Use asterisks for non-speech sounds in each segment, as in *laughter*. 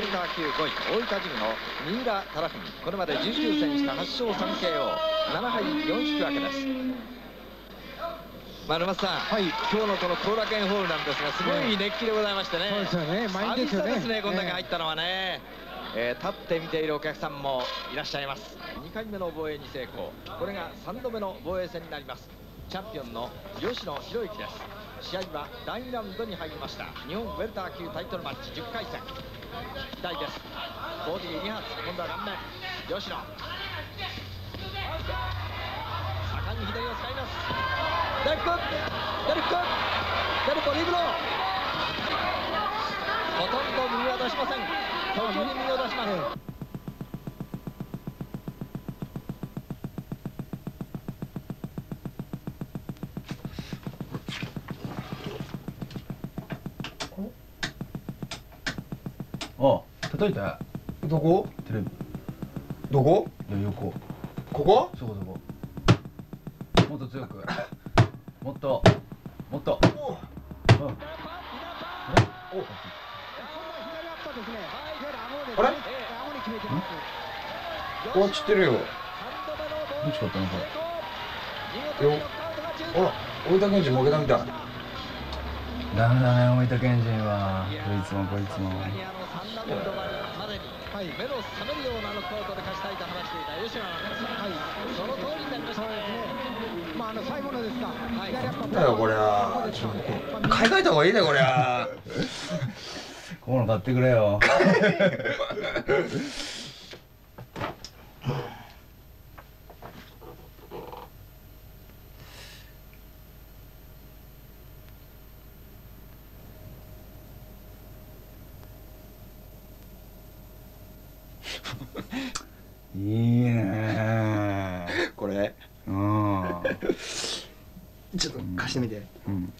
して挑戦者日本ウェルター級5位大分ジムの三浦忠文。これまで19戦した8勝 3KO7 敗4引き分けです。丸松さん、はい、今日のこの後楽園ホールなんですがすごい熱気でございましてね、そうですよね。満員ですよねですねこんだけ入ったのはね、えー立って見ているお客さんもいらっしゃいます。2回目の防衛に成功。これが3度目の防衛戦になります。チャンピオンの吉野博之です試合は第2ラウンドに入りました。日本ウェルター級タイトルマッチ10回戦。左です。ボディ2発今度は顔面。吉野。盛んに左を使います。デルクデルクデルコリブロほとんど右は出しません。時折右を出します。叩いたどこ？テレビ。どこ？いや横。ここ？そこそこもっと強く。*laughs* もっと。もっと。う。ん。あれ？ここ散ってるよ。どっち勝ったの？こよ。ほら大分県人負けたみたい。れダメだね大分県人は。どいつもこいつもはい、目の覚めるようなノックアウトで勝ちたいと話していた吉野なんですが、はい、その通りになりましたね。まああの最後のですか。はい。だよこりゃちょっと買い替えた方がいいねこりゃこういうの買ってくれよ *laughs* *laughs* いいねこれうんちょっと貸してみて。うん。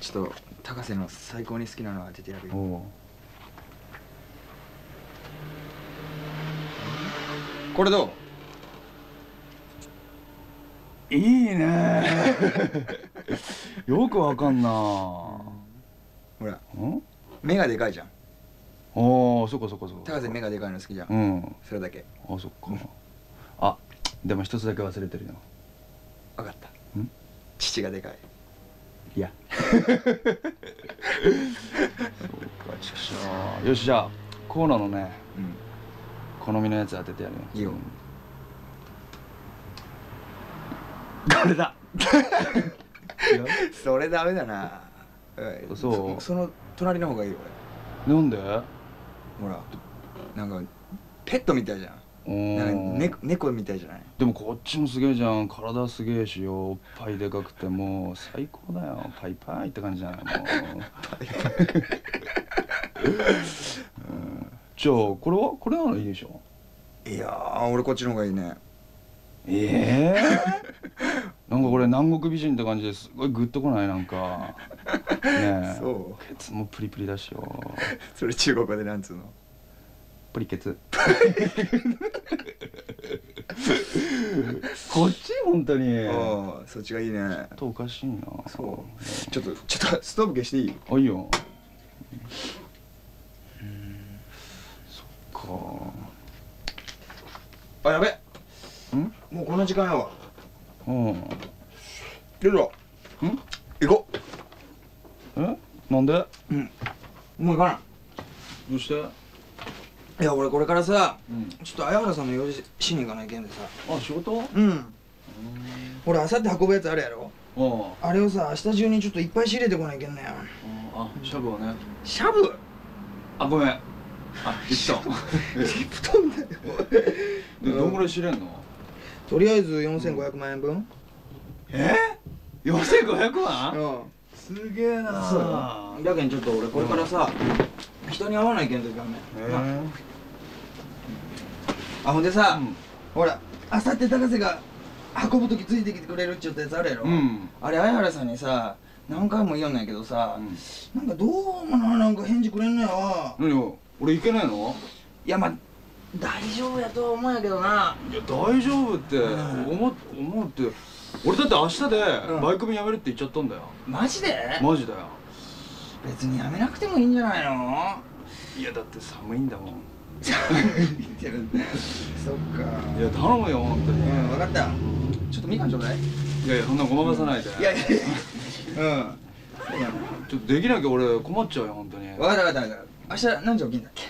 ちょっと高瀬の最高に好きなの当ててやるよ。これどう？いいね。*laughs* よくわかんな。ほら。ん？目がでかいじゃん。おおそこそこそこ高瀬目がでかいの好きじゃん、うん。それだけ。あそっか。あでも一つだけ忘れてるよ。分かった。ん？父がでかいいや。そうかちくしょうよしじゃあコーナーのねうん好みのやつ当ててやるよいいよ。うんこれだ？*laughs* それダメだな。うんそう。その隣の方がいいよなんで？俺ほらなんかペットみたいじゃんなんか猫猫みたいじゃない？でもこっちもすげえじゃん。体すげえしよおっぱいでかくてもう最高だよ。パイパイって感じじゃないもう。うん。じゃあこれは？これならいいでしょ？いやー俺こっちの方がいいね。ええ *laughs* なんかこれ南国美人って感じです。ごいグッとこない？なんか。ねえ。そう。ケツもプリプリだしよ。*laughs* それ中国語でなんつうの？プリケツ。*laughs* こっち本当に。ああそっちがいいね。ちょっとおかしいな。そう。ちょっとちょっとストーブ消していい？あいいよ。そっあやべ。かん？もうこんな時間やわ。うん。出ろん？行こえ？なんで？ううん。もう行かない。どうして？いや俺これからさうん。ちょっと綾原さんの用事しに行かないけんでさ。あ仕事？うん。俺あさって運ぶやつあるやろ。ああ。れをさ明日中にちょっといっぱい仕入れてこないけんねあシャブはね。シャブ？あごめん。あ言った布団だよ。*laughs* でどんぐらい知れんの？とりあえず4500万円分。え？4500万？うんすげえな。そう。だけんちょっと俺これからさ人に会わないけんとダメ。へあ。ほんでさ、うん。ほらあさって高瀬が運ぶ時ついてきてくれるっちゅったやつあるやろ、うん。あれ相原さんにさ何回も言いよんなんやけどさ、うん。なんかどうもななんか返事くれんのよ何よ俺行けないの？いやまあ大丈夫やとは思うんやけどな。いや大丈夫ってうん。思っ思うって俺だって明日でうん。バイク便やめるって言っちゃったんだよ。マジで？マジだよ。別にやめなくてもいいんじゃないの？いや *laughs* だって寒いんだもん。そっか。いや頼むよ本当に。うん分かった。ちょっとみかんちょうだい。いやいやそんなごまかさないで。いやいやいやうん。そうだなちょっとできなきゃ俺困っちゃうよ本当に。分かった分かった分かった。明日何時起きんだっけ？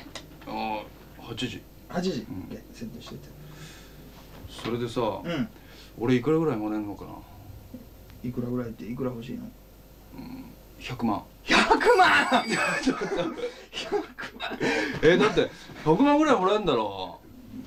ああ8時。8時、ん。OK セットしといて。それでさ、うん俺いくらぐらいもらえるのかな？いくらぐらいっていくら欲しいの？100万。100万？えだって100万ぐらいもらえるんだろ？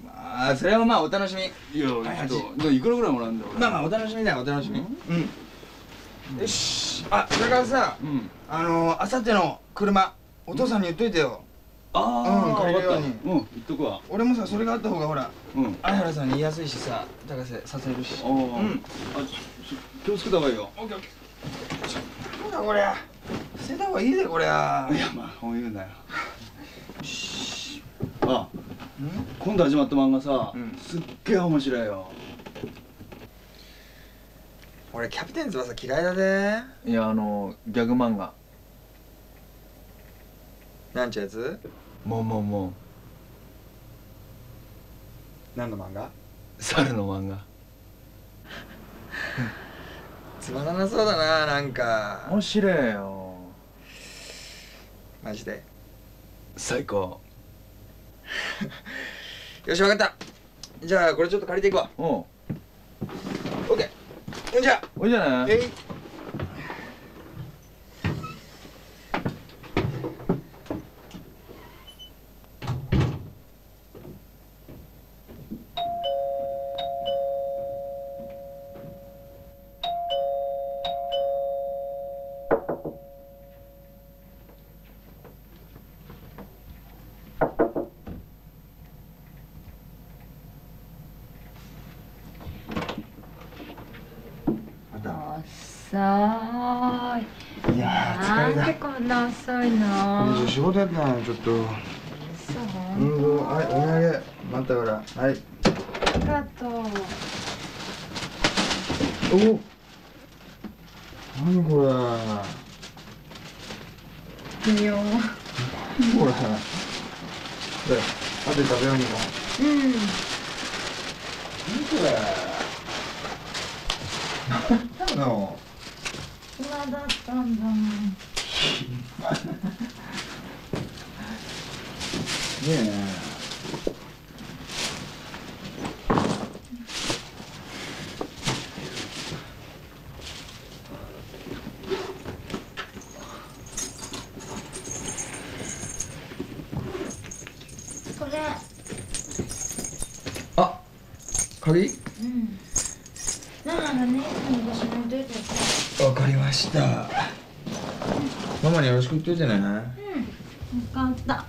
まあそれはまあお楽しみ。いやちょはい。っとでいくらぐらいもらえるんだよ俺まあまあお楽しみだよお楽しみ。うん。よし。あそれからさうん。あのあさっての車お父さんに言っといてよああうん借りるように。うん言っとくわ。俺もさそれがあった方がほらうん。相原さんに言いやすいしさ高瀬させるし。ああ、うん。あ気をつけた方がいいよ。オッケーオッケー。そうだこりゃ捨てた方がいいぜこりゃいやまあそう言うなよ。あうん。今度始まった漫画さ、うん。すっげえ面白いよ。俺キャプテン翼嫌いだぜ。いやあのギャグ漫画。なんちゅうやつ？もうもうもう。何の漫画？猿の漫画。つまらなそうだななんか。面白いよ。マジで。最高。*laughs* よし分かった。じゃあこれちょっと借りていくわう。んオッケーじゃあ。おいじゃない。えい遅い。いやーなん疲れた。でこんな遅いの？仕事やったのちょっと。そうはいお土産。待ったから。はい。ありがとう。お。何これ。いいよこれ。これ後で食べようにも。うん。何これ。何なの？暇だったんだもんねえこれあ鍵うんママがねいい場所に置いといてさわかりました。ママによろしく言っといてね。うん。分かった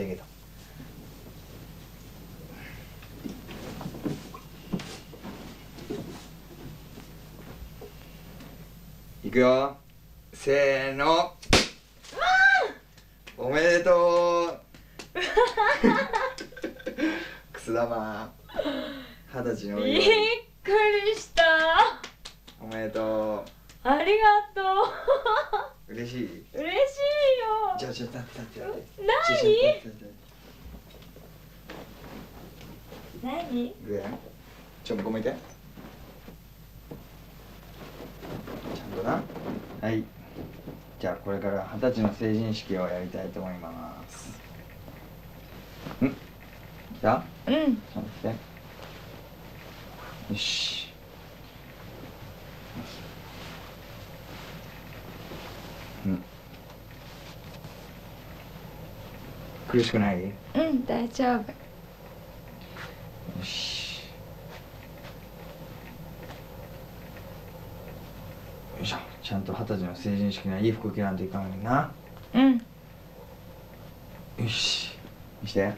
だけどいくよせーのおめでとうくす玉二十歳のおびっ祝いくりしたおめでとありがとう嬉しいう嬉しいよじゃあちょっと立って立って立って何ちょちょ立って立って何グエンちょ向こう向いてちゃんとなはいじゃあこれから二十歳の成たいと思います。ん。来たうん。ちゃんと来て。よし。うん。苦しくない？ようん大丈夫。し。いしょ。ちゃんと二十歳の成人式にはいい服着らんといかんのになうんよし見して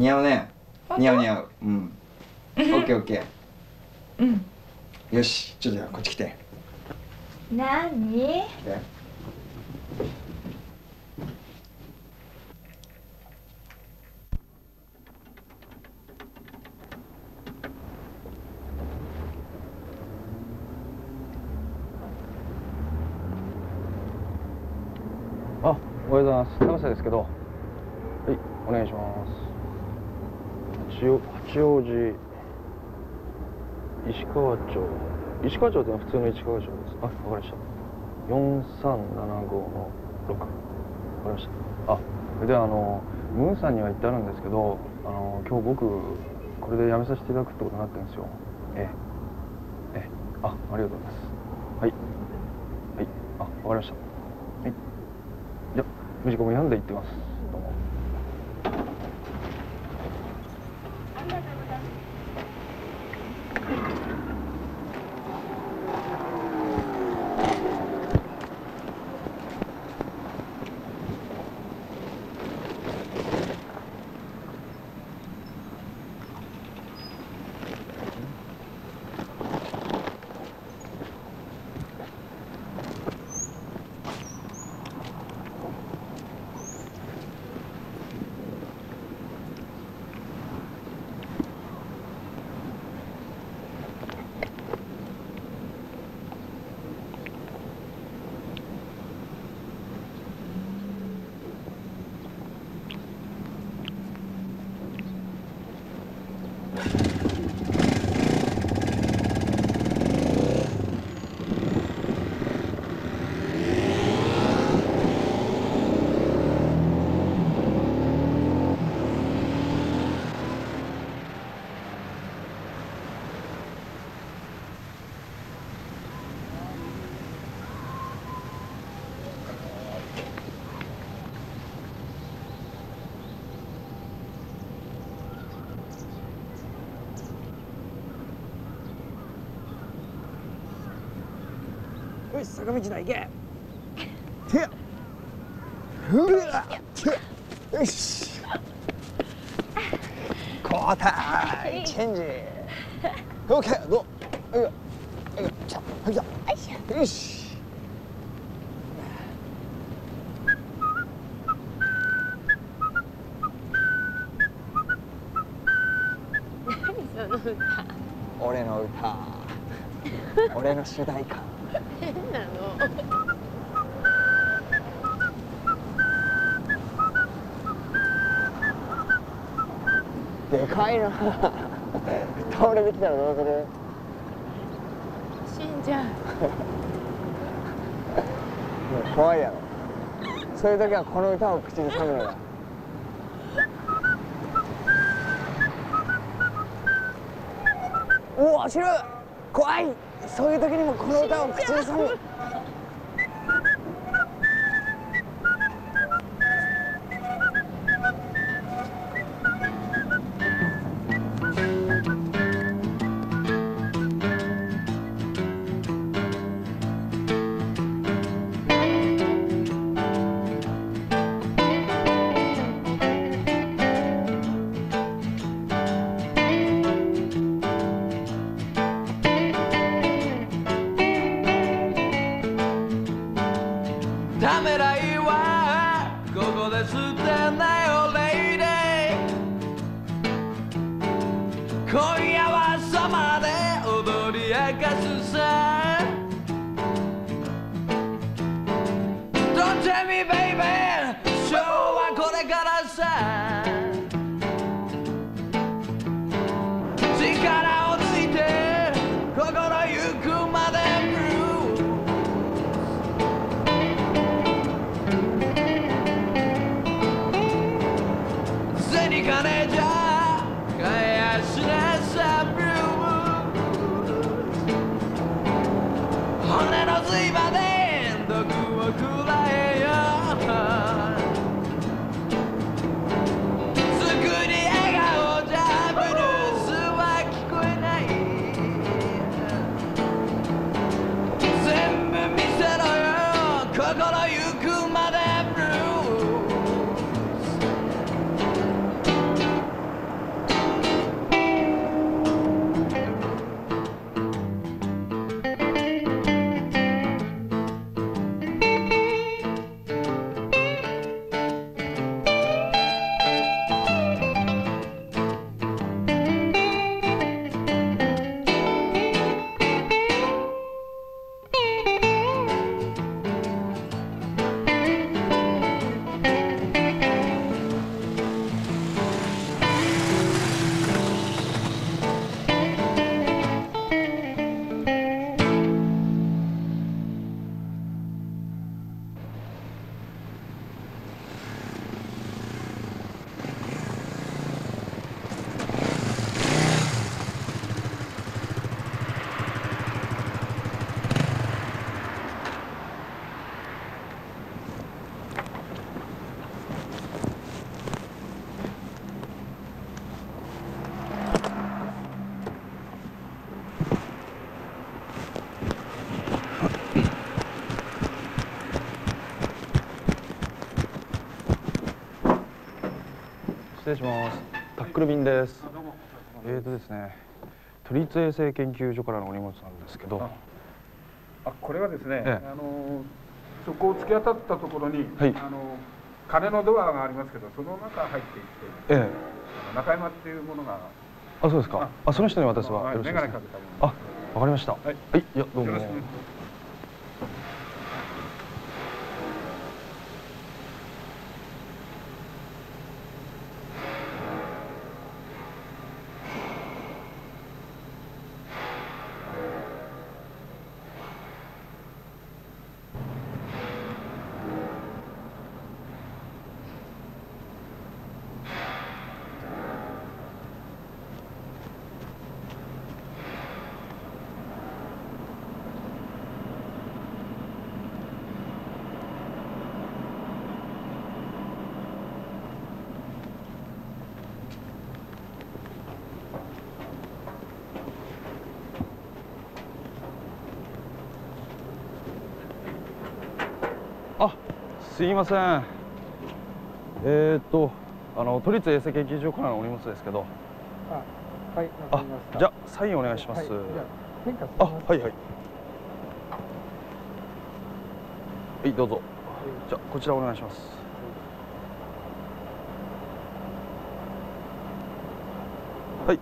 似合うね。似合う似合う。うん。オッケーオッケうん。ーよしちょっとこっち来て。なに来てあ、おはようございます。田臥ですけど。はい、お願いします。八王八王子石川町。石川町ってのは普通の石川町です。あ、わかりました。四三七五の六。わかりました。あ、それであのムーンさんには言ってあるんですけど、あの今日僕これで辞めさせていただくってことになってるんですよ。ええ。ええ。あ、ありがとうございます。はい。はい。あ、わかりました。はい。じゃ、無事故も病んで行ってます。どうも。よし坂道だ行けてやうわ。てやよし。交代。チェンジ。OK どう？よい。よよちゃはい。じゃよし俺の歌。俺の主題歌変なのでかいな倒れてきたらどうする死んじゃうもう怖いやろそういう時はこの歌を口ずさむのだおお走る。怖い。そういう時にもこの歌を口ずさむ manage 失礼します。タックル便です。えーとですね都立衛生研究所からのお荷物なんですけど。あこれはですね、ええ。あのそこを突き当たったところに、はい。あの鐘のドアがありますけどその中入っていってええ。中山っていうものが。あそうですか。あその人に渡せばはいよろしいですあわかりました。はい。はいいやどうもよろしくあすいません。えーとあの都立衛生研究所からのお荷物ですけど。はいあじゃあサインお願いします、あはいはい。はいどうぞ。じゃあこちらお願いします。はい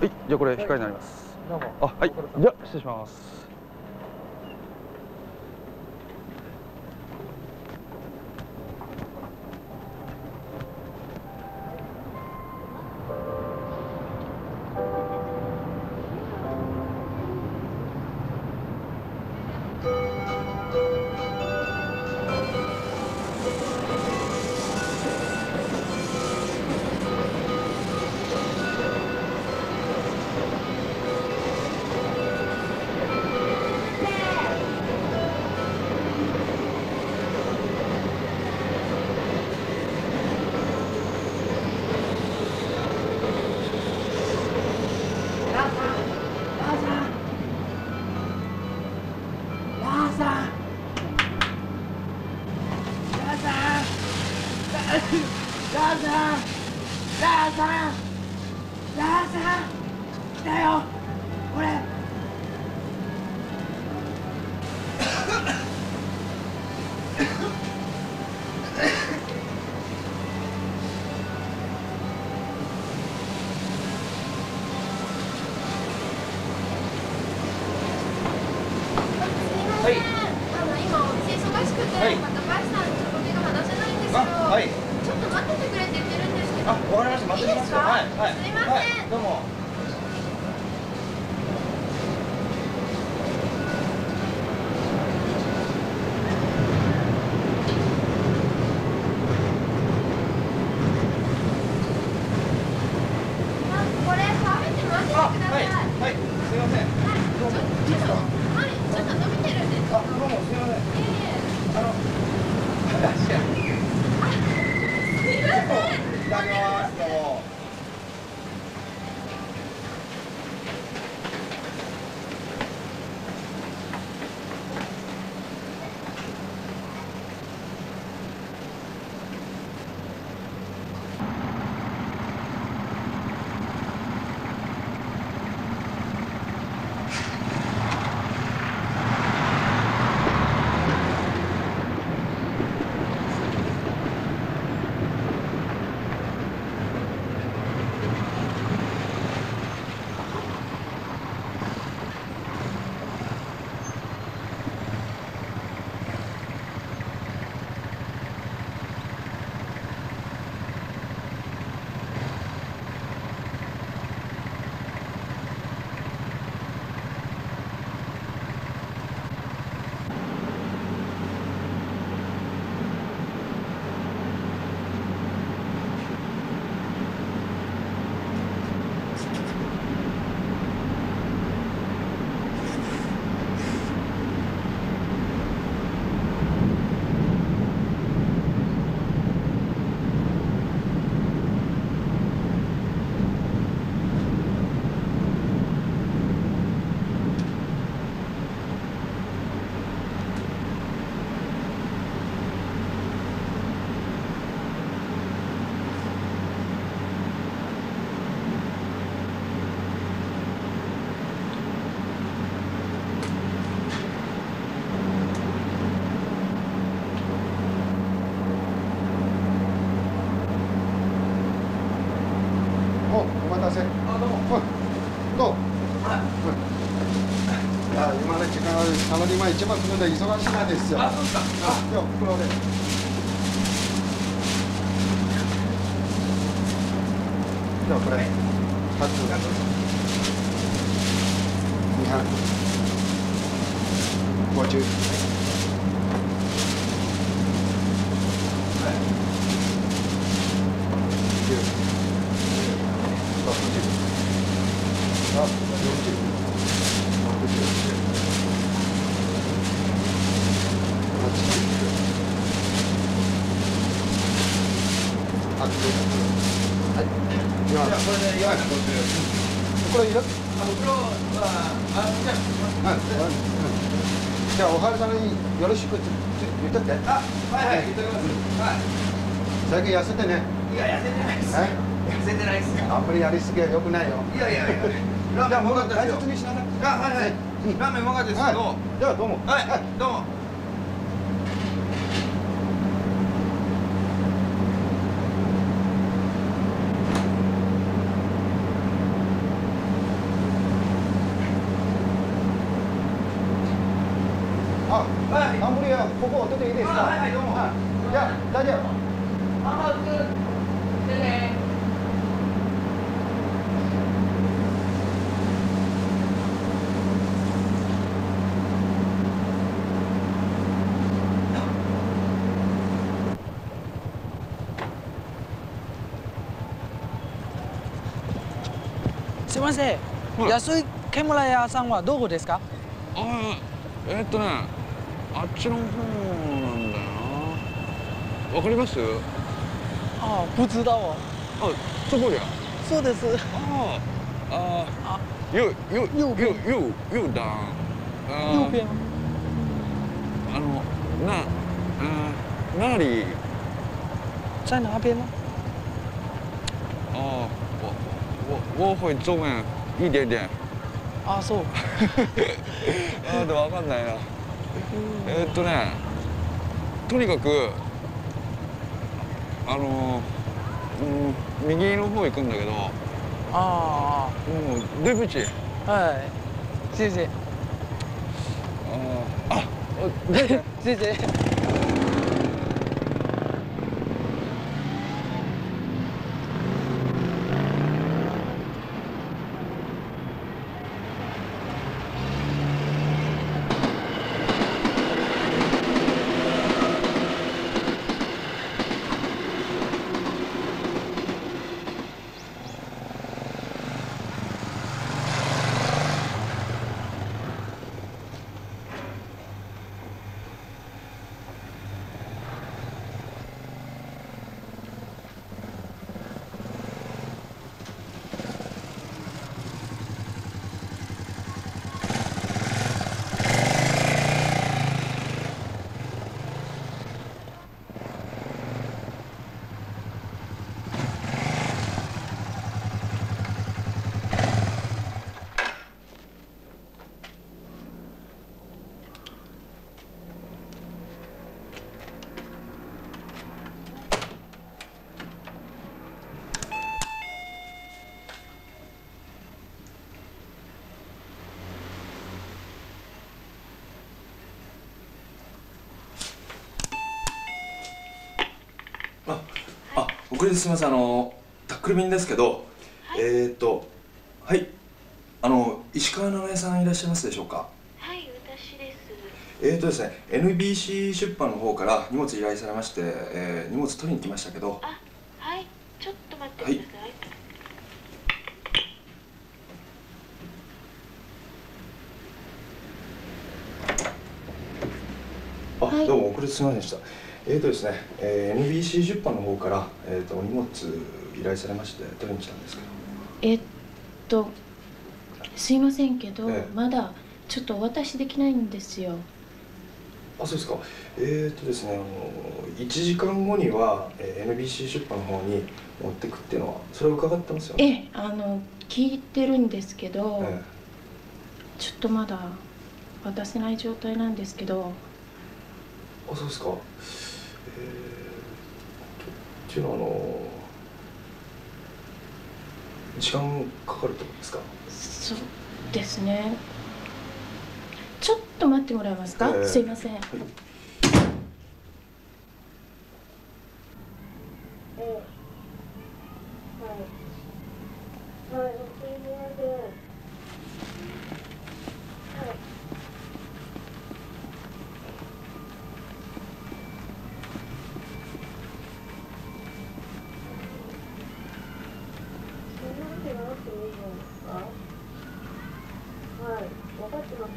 はいじゃあこれ控えになります。あはいじゃあ失礼します今一番来るので忙しいなんですよあそうですかあ今日袋でじゃあこれ2つ2半50これいるじゃあおはるさんによろしくって言っとってあはいはい言っときます。はい。最近痩せてね。いや痩せてないです。え痩せてないです。あんまりやりすぎはよくないよ。いやいやいやラーメンうまかった大ですよ切にしなさい。あはいはい。ラーメンうまかったですけどはい。じゃあどうも。はい。どうもあはいアンブリアここ出ていいですかあはいはいどうもはいじゃあ大丈夫あでねすいません、安い煙屋さんはどこですか？あえーっとねあっちの方なんだよな。わかります？あ不知道哦あそこやそうです。あああ。右右右右右段あ右边あの那あ那里在哪边呢哦我我我会中文一点点。あそう。*laughs* あでもわかんないな。えーっとねとにかくあのうん右の方行くんだけどもあう出口。あはい。谢谢ああ出て。谢谢あ、あ、遅れてすみません。あのタックル便ですけど、えーっと、はい、あの石川七重さんいらっしゃいますでしょうか？はい、私です。えーっとですね、NBC 出版の方から荷物依頼されまして、えー荷物取りに来ましたけど、あ、はい、ちょっと待ってください。あ、はいどうも遅れてすみませんでした。えーっとですね、えー NBC 出版の方からえーっと荷物依頼されまして取りに来たんですけど、えっと、すいませんけど、ええまだちょっとお渡しできないんですよ。あ、そうですか。えーっとですね、あの1時間後には、えー NBC 出版の方に持ってくっていうのはそれを伺ってますよね。ええ、あの聞いてるんですけど、えちょっとまだ渡せない状態なんですけど、あ、そうですか。ていうのはあの時間かかるってことですか？そうですね。ちょっと待ってもらえますか、えーすいません、はい、分かってます。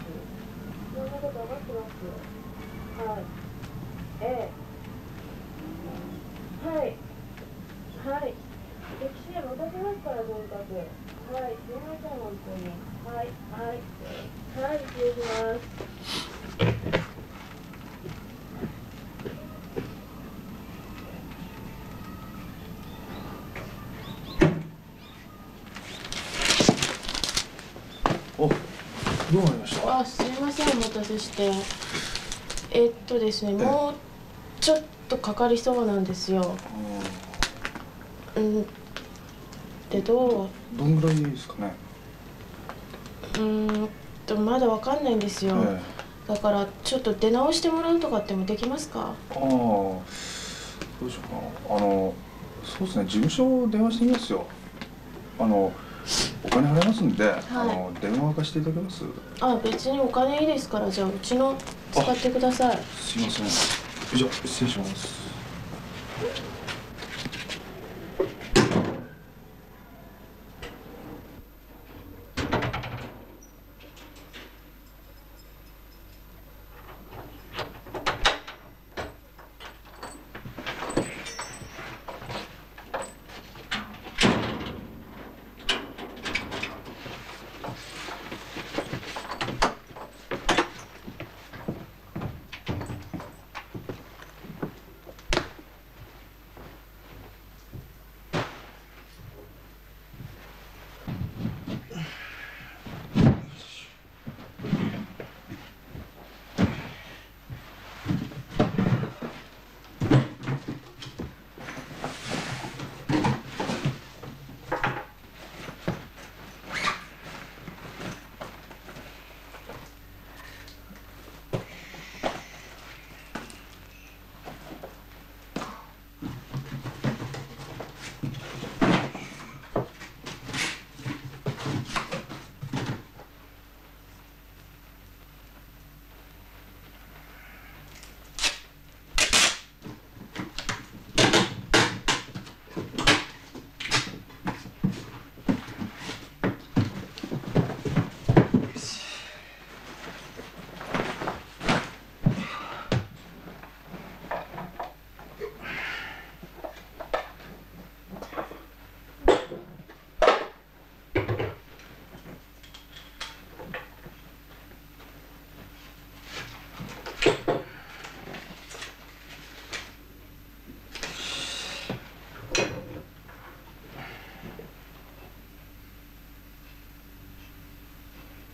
そんなこと分かってます。はい。ええ。はい。はい。歴史で戻しますから、とにかく。はい、すいません、本当に。はい、はい。はい、失礼します。おどうなりましたあすいませんお待たせしてえっとですねもうちょっとかかりそうなんですよ。うん。でどどんぐらいですかね？うんとまだわかんないんですよ、え。だからちょっと出直してもらうとかってもできますか？ああどうしようかな。あのそうですね事務所電話してみますよ。あのお金払いますんで、あの電話貸していただけます？あ別にお金いいですからじゃあうちの使ってください。すいません。じゃあ失礼します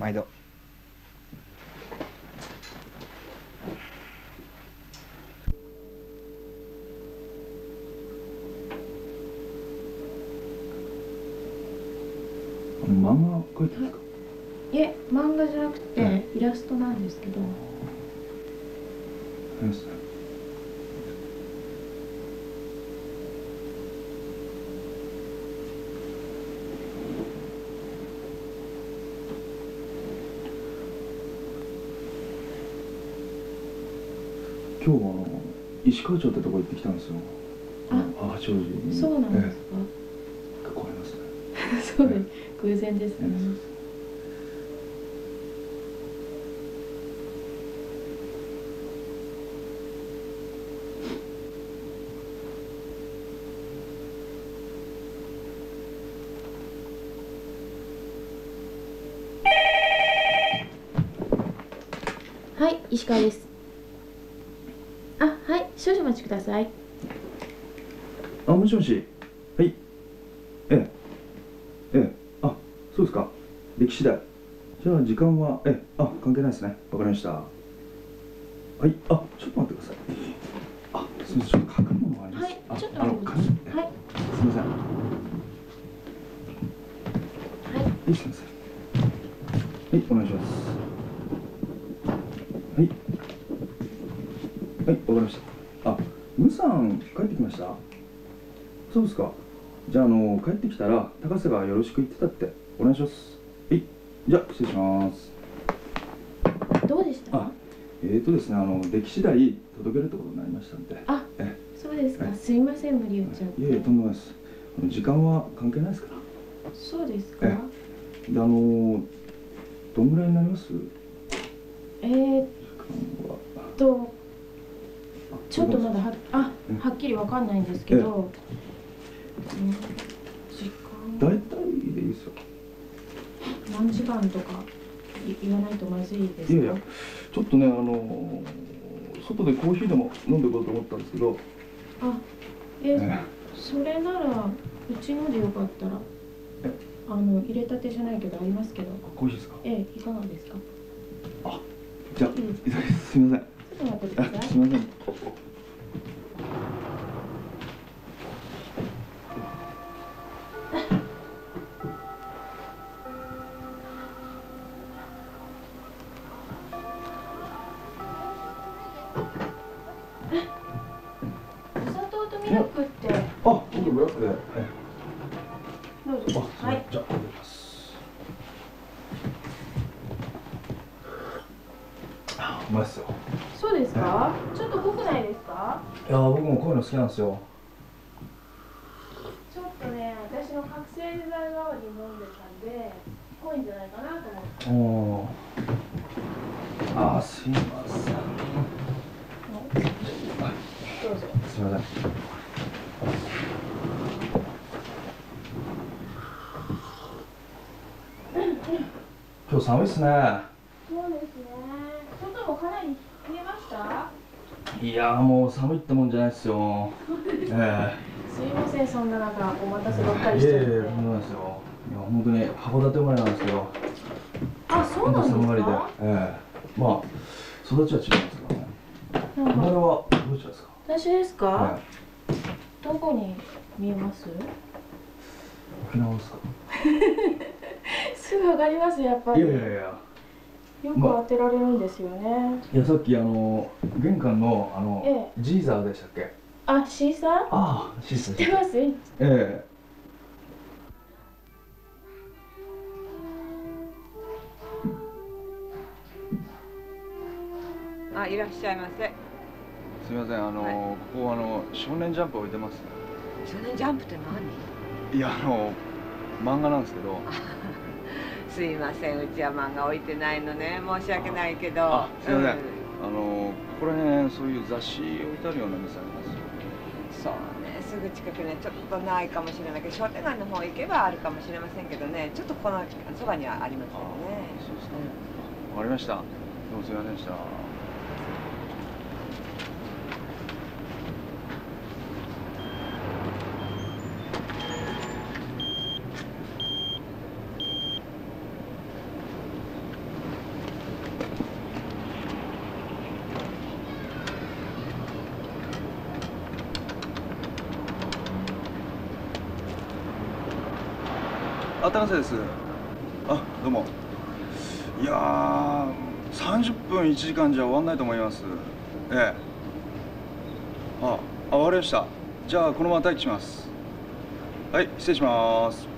毎度。漫画描いてるんですか？いえ漫画じゃなくてイラストなんですけどありますね今日はあの石川町ってとこ行ってきたんですよ。あの八王子に。そうなんですか、ええ。結構ありますね。*laughs* そうです偶然ですね、はい石川です少々お待ちください。あもしもし。はい。ええ。ええ。あそうですか。歴史大じゃあ時間はええ。あ関係ないですね。わかりました。はい。あちょっと待ってください。あすみません。ちょっと書くものがあります。はい。あちょっとあの待って紙。えはい。すみません。はい。すいませんはいお願いしますはいはいわかりましたあムさん帰ってきましたそうですかじゃああの帰ってきたら高瀬がよろしく言ってたってお願いします。はい。じゃあ失礼します。どうでした？あえーとですねあの出来次第届けるってことになりましたんで。あえそうですか、はい。すいません無理言っちゃってい。えいえとんでもないです。時間は関係ないですか？らそうですか？えであのどんぐらいになります？えー、っとちょっとまだはあうんはっきりわかんないんですけど、うん外でコーヒーでも飲んでいこうと思ったんですけど。あええそれならうちのでよかったらあの入れたてじゃないけどありますけど。コーヒーですか？ええいかがですか？お砂糖とミルクって。あ僕ブラックではい。どうぞ。あはい。じゃあいます。あうまいっすよ。そうですか？ちょっと濃くないですか？いや僕もこういうの好きなんですよ。ちょっとね私の覚醒剤代わりに飲んでたんで濃いんじゃないかなと思って。おー。あすいませんどうぞすみません今日寒いっすね。そうですね。外もかなり冷えました？いやもう寒いってもんじゃないっすよ。*laughs* えすいませんそんな中お待たせばっかえりしてていえいえとんでもないですよ。いや本当に函館生まれなんですけどあそうなんです寒がりで。かええ。まあ育ちは違いますけどね生まれはどちらですか？私ですか、はどこに見えます？沖縄ですか？*laughs* すぐわかりますやっぱいりやいやいや。よく当てられるんですよね、いやさっきあの玄関のあの、えジーザーでしたっけ？あシーサー？ああシス知ってます？ええ。あ、いらっしゃいませ。すみませんあの、ここあの少年ジャンプ置いてます。少年ジャンプって何？いやあの漫画なんですけどすいません、うちは漫画置いてないのね。申し訳ないけど。あすみません、うあのここら辺そういう雑誌置いてあるような店あります？そうね、すぐ近くにはちょっとないかもしれないけど、商店街の方行けばあるかもしれませんけどね。ちょっとこのそばにはありませんね。そうですかわかりましたどうもすみませんでしたあ高瀬です。あどうも。いやー30分1時間じゃ終わんないと思います。ええ。ああ終わりました。じゃあこのまま待機します。はい失礼します。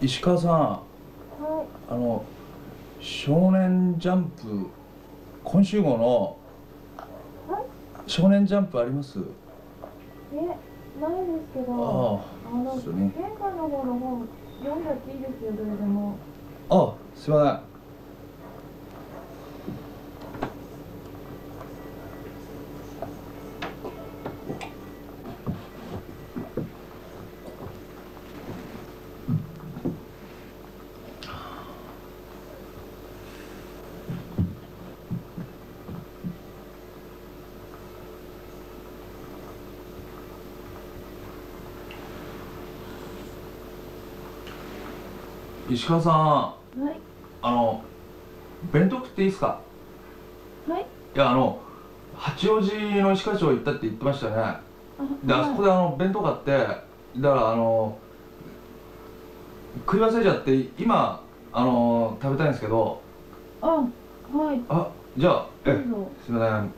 石川さんはい。あの「少年ジャンプ」今週号のはい「少年ジャンプ」あります？えないですけどああのね。玄関の方の本読んだっていいですよどれでも。あすいません石川さんはい。あの弁当食っていいですか？はい。いやあの八王子の石川町行ったって言ってましたね。あであそこであの弁当買ってだからあの食い忘れちゃって今あの食べたいんですけど。あはい。あじゃあえすみません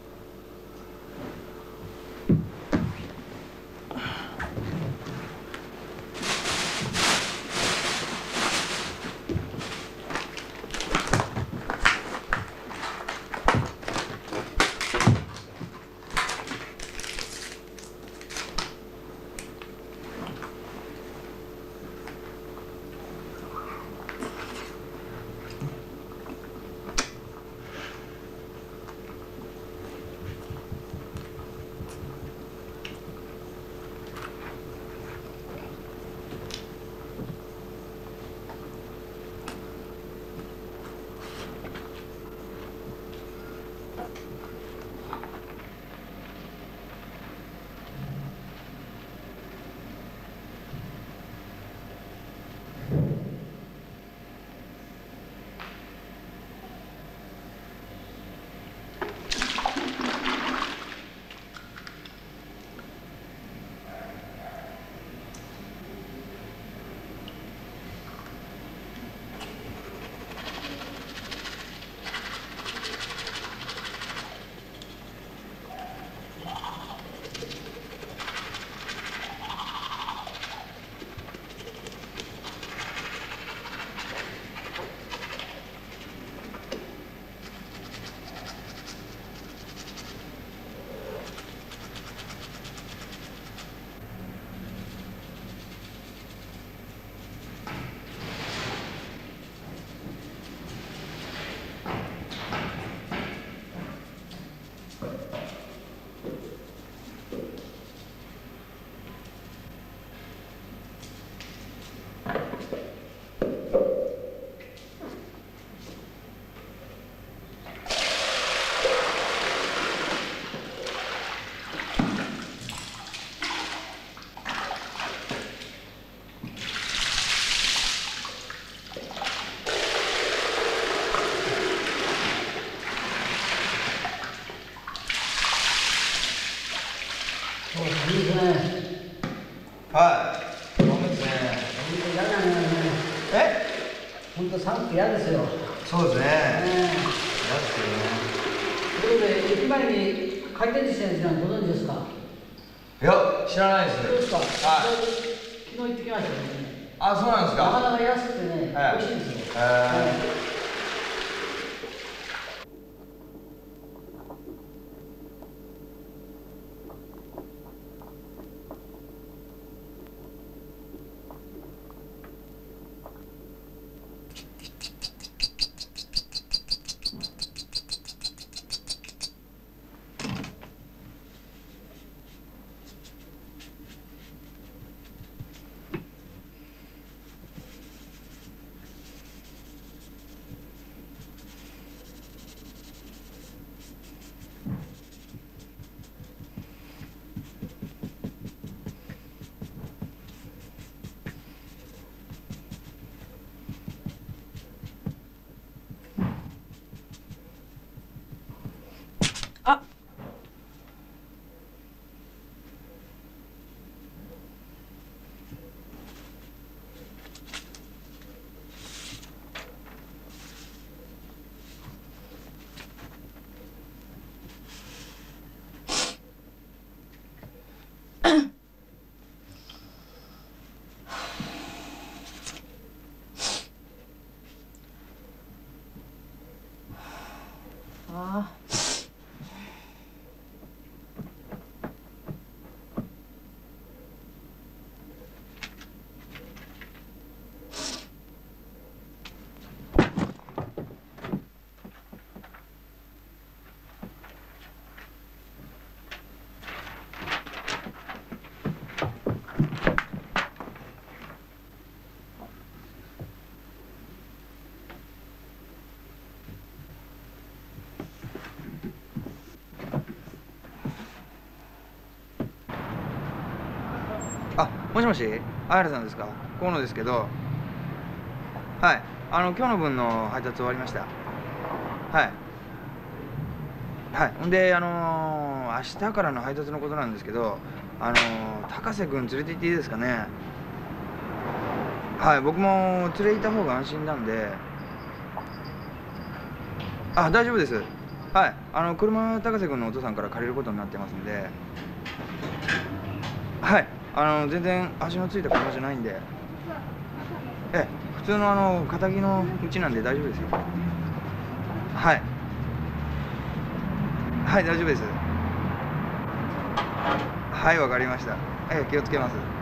はい飲むですね嫌だね。え？本当寒くて嫌ですよ。そうですねね嫌ですけどねということで駅前に回転寿司屋さんご存知ですか？いや知らないですそうですか。はい昨日行ってきましたよね。あそうなんですかなかなか安くてね、はい美味しいんですよ。へーあもしもし？あやらさんですか？河野ですけど。はい。あの今日の分の配達終わりました。はい。はい。ほんであのー、明日からの配達のことなんですけどあのー、高瀬君連れて行っていいですかね？はい。僕も連れて行った方が安心なんで。あ大丈夫です。はい。あの車高瀬君のお父さんから借りることになってますんで。はい。あの全然足のついた車じゃないんで。え普通のあの片木のうちなんで大丈夫ですよ。はい。はい大丈夫です。はいわかりました。ええ気をつけます。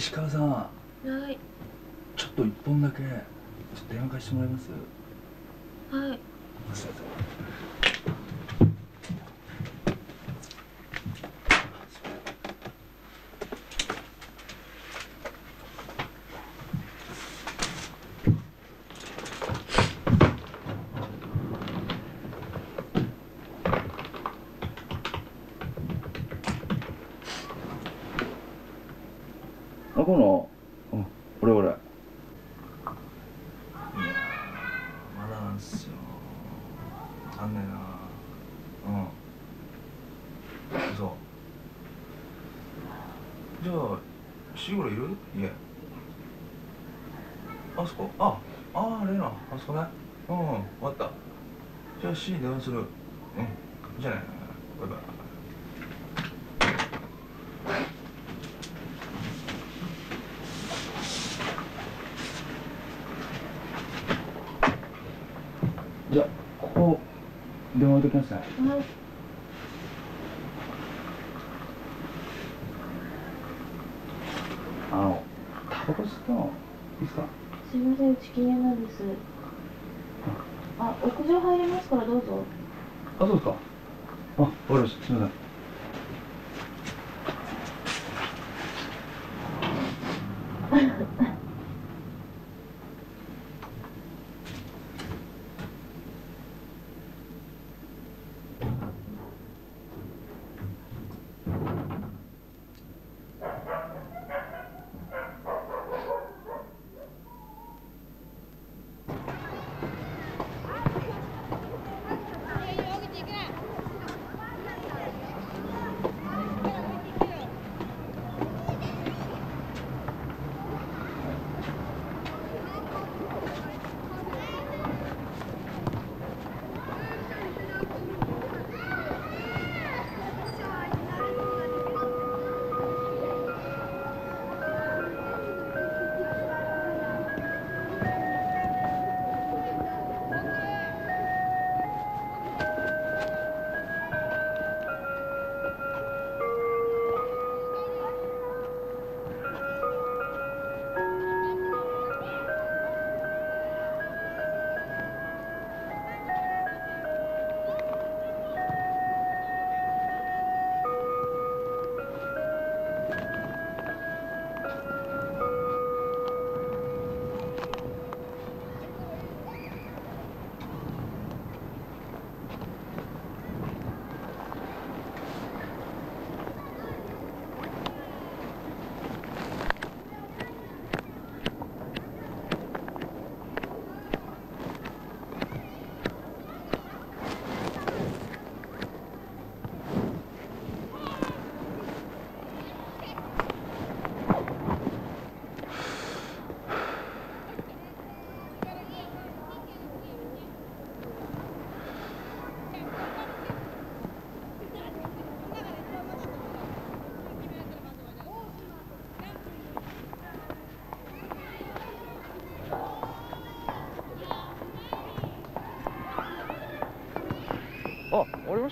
石川さん。はい。ちょっと一本だけ電話貸してもらえますはいすいませんあこのうん俺俺いやまだなんすよ残念なうんそうじゃあシーゴロいる家あそこあああれなあそこねうん終わった。じゃあ C に電話する。うんじゃあねバイバイ。じゃあここ電話置いときますねはい。あのタバコ吸ったのいいですか？すいませんうち禁煙なんです入れますからどうぞ。あそうですか。あわかりました。すみません。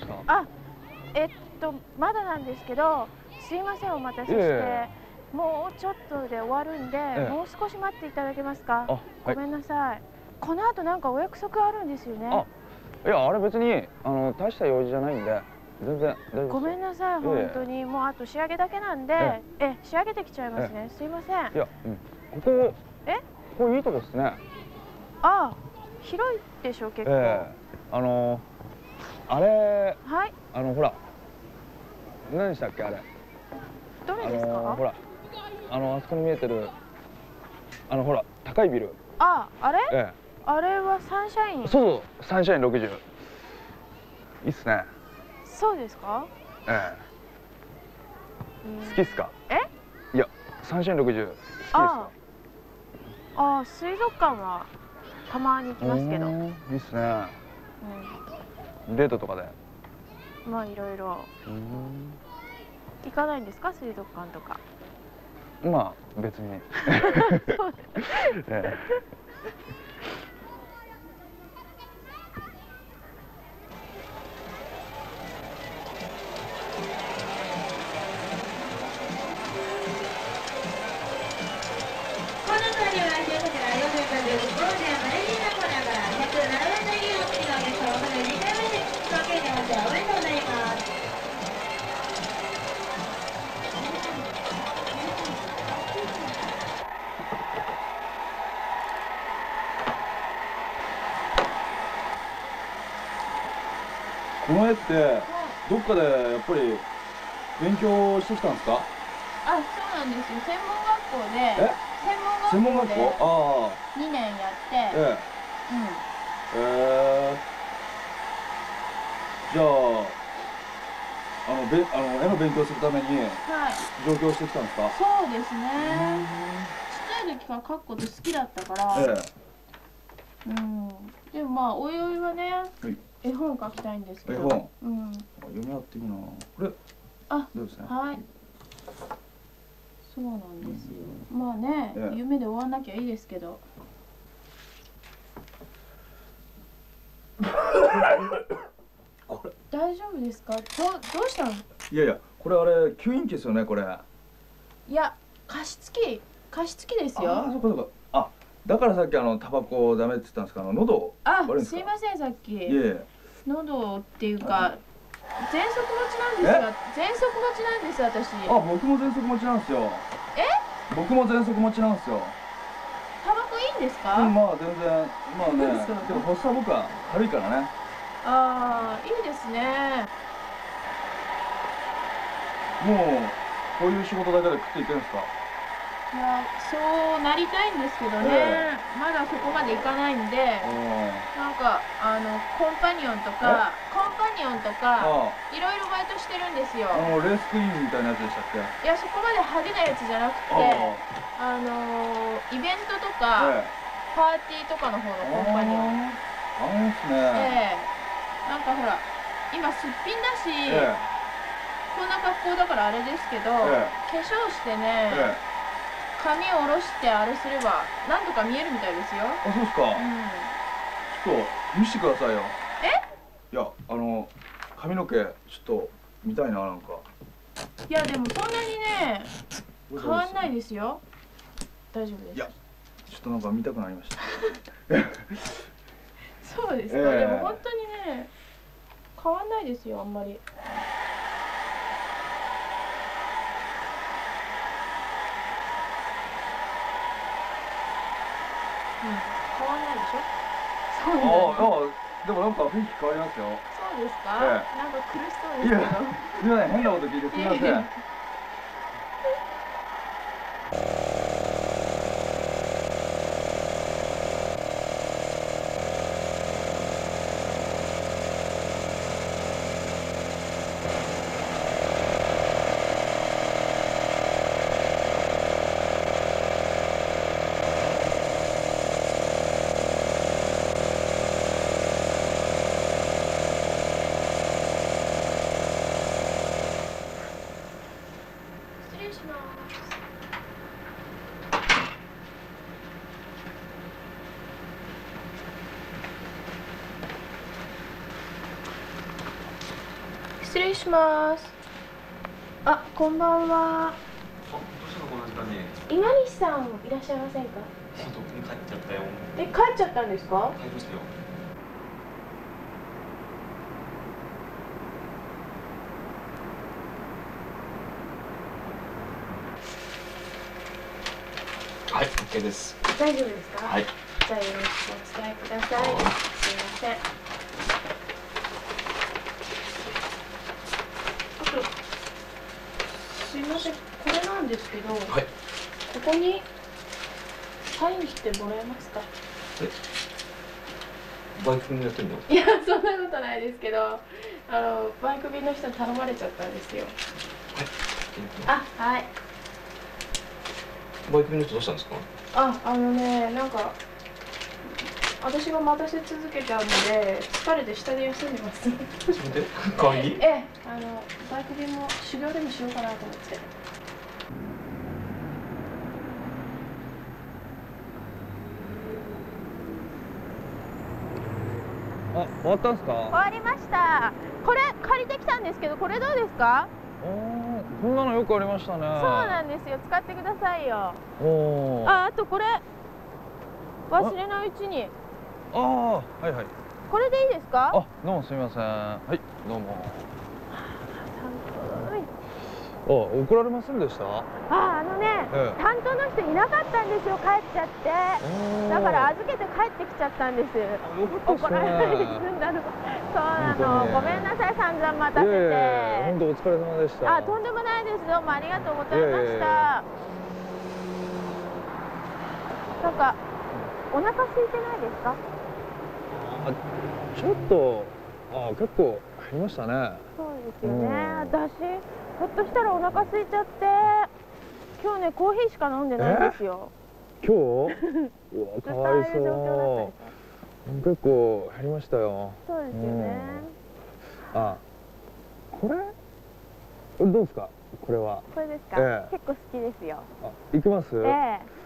ました？あえっとまだなんですけどすいませんお待たせして、いえいえ。もうちょっとで終わるんで、ええ。もう少し待っていただけますか？あはい。ごめんなさい。この後なんかお約束あるんですよね？あいやあれ別にあの大した用事じゃないんで全然大丈夫ごめんなさい本当に。もうあと仕上げだけなんでええ。仕上げてきちゃいますね。すいません。いや、うん、ここえ？ここいいとこですね。あ広いでしょ結構、ええ。あのあれはい。あのほら何でしたっけあれ。あどれですか、のほらあのあそこに見えてるあのほら高いビル。ああれ、えあれはサンシャイン？えそうそうサンシャイン60いいっすね。そうですか？ええ。好きっすか？え？いやサンシャイン60好きですあああ水族館はたまに行きますけど、いいっすねデートとかで？まあいろいろ。行かないんですか？水族館とか。まあ別に。*laughs* *laughs* えこの絵ってどっかでやっぱり勉強してきたんですか？あそうなんですよ。専門学校でえ？専門学校ああ。2年やって、ええ。うん。えー、じゃああのべあの絵の勉強するためにはい。上京してきたんですか？そうですね。ちっちゃい時から描くこと好きだったから、え。うん。でもまあおいおいはね、はい絵本描きたいんですけど。絵本？うん。え読み合ってみな。これあどうですねはい。そうなんですよ。まあね、ええ。夢で終わんなきゃいいですけど。*laughs* 大丈夫ですか？どどうしたの？いやいやこれあれ吸引器ですよねこれ。あいや加湿器。加湿器ですよ。あそこそこあだからさっきあのタバコダメって言ったんですか？あの喉あすいませんさっき。喉っていうか喘息持ちなんですが喘息持ちなんです私。あ僕も喘息持ちなんですよ。え？僕も喘息持ちなんですよ。タバコいいんですか、うんまあ全然まあね。でも発作僕は軽いからね。ああいいですね。もうこういう仕事だけで食っていけるんですか？そうなりたいんですけどえね、まだそこまでいかないんでなんかあのコンパニオンとかコンパニオンとかあいろいろバイトしてるんですよ。あのレースクイーンみたいなやつでしたっけ？いやそこまで派手なやつじゃなくてあのイベントとか、えパーティーとかの方のコンパニオン。あれですね。ええ。なんかほら今すっぴんだし、えこんな格好だからあれですけど、え化粧してね、え髪を下ろしてあれすればなんとか見えるみたいですよ。あそうですか、うん。ちょっと見せてくださいよ。いやあの髪の毛ちょっと見たいななんか。いやでもそんなにね変わんないですよ。大丈夫です。いやちょっとなんか見たくなりました。*laughs* そうですか、ええ。でも本当にね変わんないですよあんまり変わんないでしょ？そうなんだでもなんか雰囲気変わりますよ。そうですか、ええ。なんか苦しそうですけど。すみません。変なこと聞いてすみませんします。あこんばんは。どうしたのこの時間に。今西さんいらっしゃいませんか？そうとっくに帰っちゃったよ。え帰っちゃったんですか？帰りましたよ。はい OK です。大丈夫ですか？はい。じゃあよろしくお伝えください。すいませんあとすいませんこれなんですけど、はい。ここにサインしてもらえますか？バイクにやってんの？いやそんなことないですけどあのバイク便の人に頼まれちゃったんですよ。あはい。バイクの人どうしたんですか？ああのねなんか私が待たせ続けちゃうので疲れて下で休んでます。ええあのバイク便も修行でもしようかなと思って。あ終わったんですか？終わりました。これ借りてきたんですけどこれどうですか？こんなのよくありましたね。そうなんですよ。使ってくださいよ。ああとこれ忘れないうちにああはいはい。これでいいですか？あどうもすみません。はいどうも。はいあ怒られませんでした？ああのね、ええ。担当の人いなかったんですよ帰っちゃって。ー。だから預けて帰ってきちゃったんです。怒られないで済んだのそうなの、ね。ごめんなさい散々待たせて。本当お疲れ様でした。あとんでもないです。どうもありがとうございました。なんかお腹空いてないですか？あちょっとあ結構減りましたね。そうですよね。私ひょっとしたらお腹空いちゃって。今日ねコーヒーしか飲んでないんですよ。今日？うわ *laughs* か。わいそう。結構減りましたよ。そうですよね、あこれ？どうですか？これは。これですか、ええ。結構好きですよ。あ行きます？ええ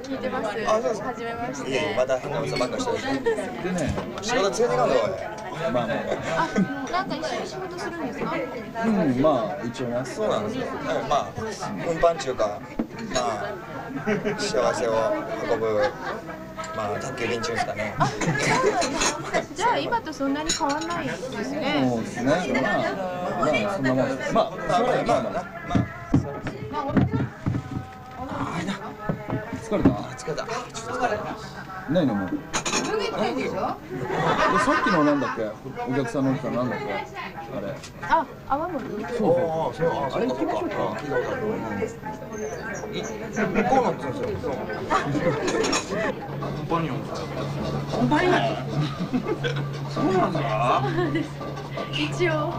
聞いてます。あそうですか。初めまして。いえいえまた変な嘘ばっかしてるでね。仕事ついていかんぞおいまあまああ、なんか一緒に仕事するんですか。うんまあ一応ね。そうなんですようんまあ運搬中かまあ幸せを運ぶまあ宅急便中ですかね。じゃあ今とそんなに変わんないですね。そうですね。まあまあそんなもんですまあまあまあ疲れた？疲れた。ちょっと疲れた。何飲む脱げてんでしょ？えさっきのなんだっけ？お客さんの人なんだっけ？あれ。あ、泡盛？そうそう。そう。ああれ行きましょうか聞いたことある。うんこうなってるんですよコンパニオンコンパニオンそうなんだ一応。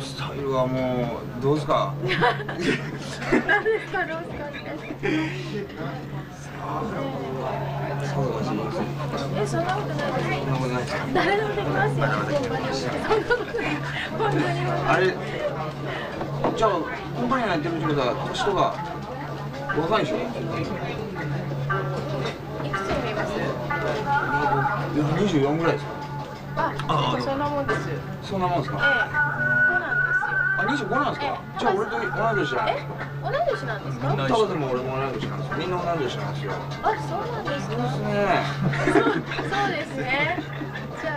スタイルはもうどうですか？何ですか、どうですかそうかしい。あれじゃあコンパニオンやってるってことは年とか若いでしょいくつに見えます。いや24ぐらいですかあ、そんなもんです。ええ、そんなもんですかそうなんですよ。あ25なんですか？じゃあ俺と同い年ない？ですか同い年なんですか？タカでも俺も同い年なんですよみんな同い年なんですよあ、そうなんですか。そうですねそうですね。じゃ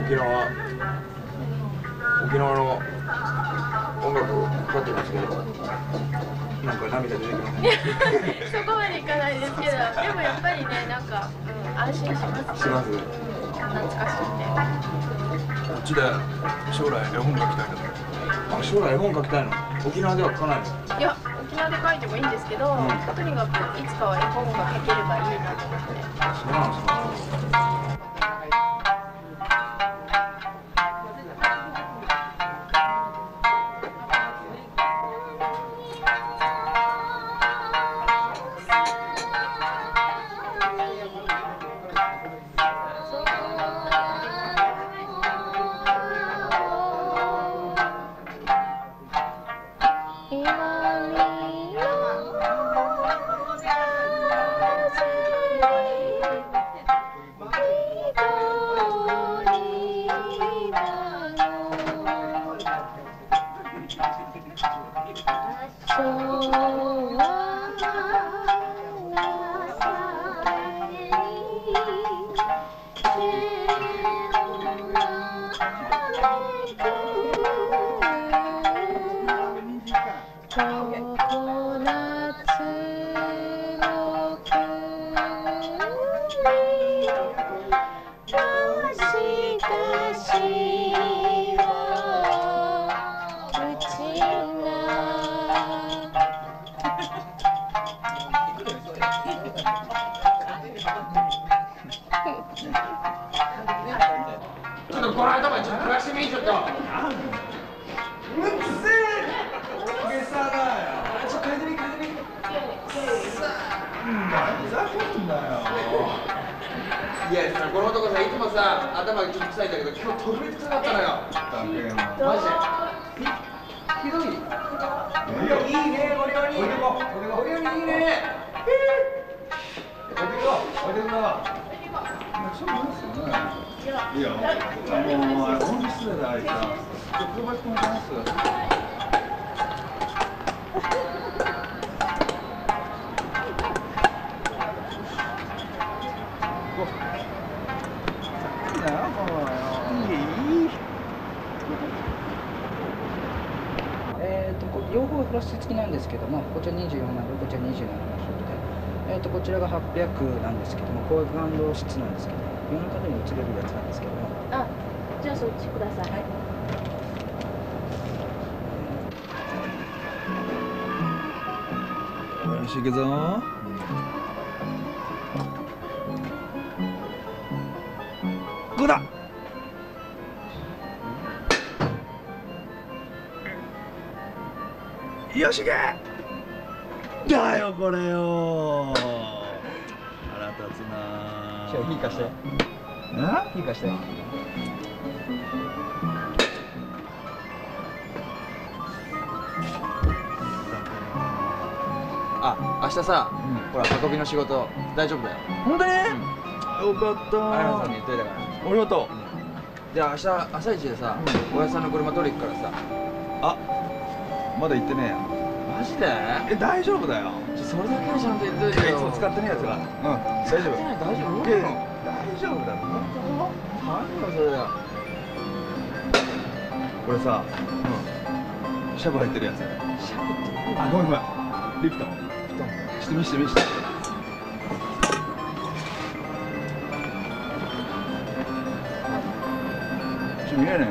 沖縄沖縄の音楽かかってますけどなんか涙出てきますねあ、*laughs* そこまでいかないですけど、でもやっぱりね、なんか、うん、安心します。します？懐かしくて。こっちで将来絵本描きたいなあ将来絵本描きたいの？沖縄では描かないの？いや、沖縄で書いてもいいんですけど、とにかくいつかは絵本が書ければいいなと思って。そうなんですか。ちょ置いてこいいよもうあれ本当失礼だあいつはちょっと車込んでますえ、と両方フラッシュ付きなんですけどもこちら24なのでこちら27の。で、えー、とこちらが800なんですけどもこういう感動室なんですけど夜中でも映れるやつなんですけども。あ、じゃあそっちください。し行くぞどうだ？よし行け！だよこれよなちょ火貸して。な火貸して。あ明日さ、ほら運びの仕事大丈夫だよ。本当に、よかった。綾野さんに言っといたから。ありがとう、じゃあ明日朝一でさ、おやさんの車取り行くからさ。あまだ行ってねえよ。マジで？え大丈夫だよ。それだけはちゃんと言っといてよ。いつも使ってねえやつが。うん大丈夫？大丈夫？大丈夫？だろ。何よそれだこれさ、うん、シャブ入ってるやつ。シャブってあごめんごめん。リプトン。して見して見して。ちょ見えねえ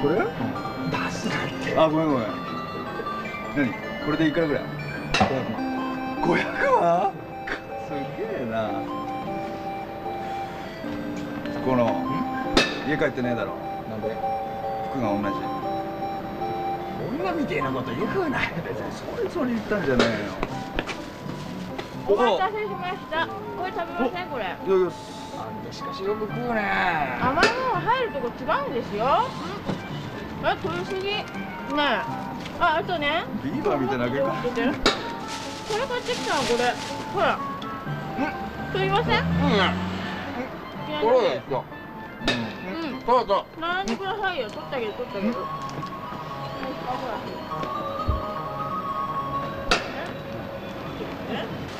これ、出すなって。あごめんごめん。何？これでいくらぐらい？500万500万家帰ってねえだろ。なんで？服が同じ。女みてえなこと言うな。よそれそれ言ったんじゃねえよ。お待たせしました。これ食べません？これ。いやいやあんたしかしよく食うね。甘いもの入るとこ違うんですよ。え取りすぎ。ねえ。ああとね。ビーバーみたいな開けこれ買ってきたのこれ。ほら。取りません？これですようんそうそう。並んでくださいよ。取ってあげる取ってあげる。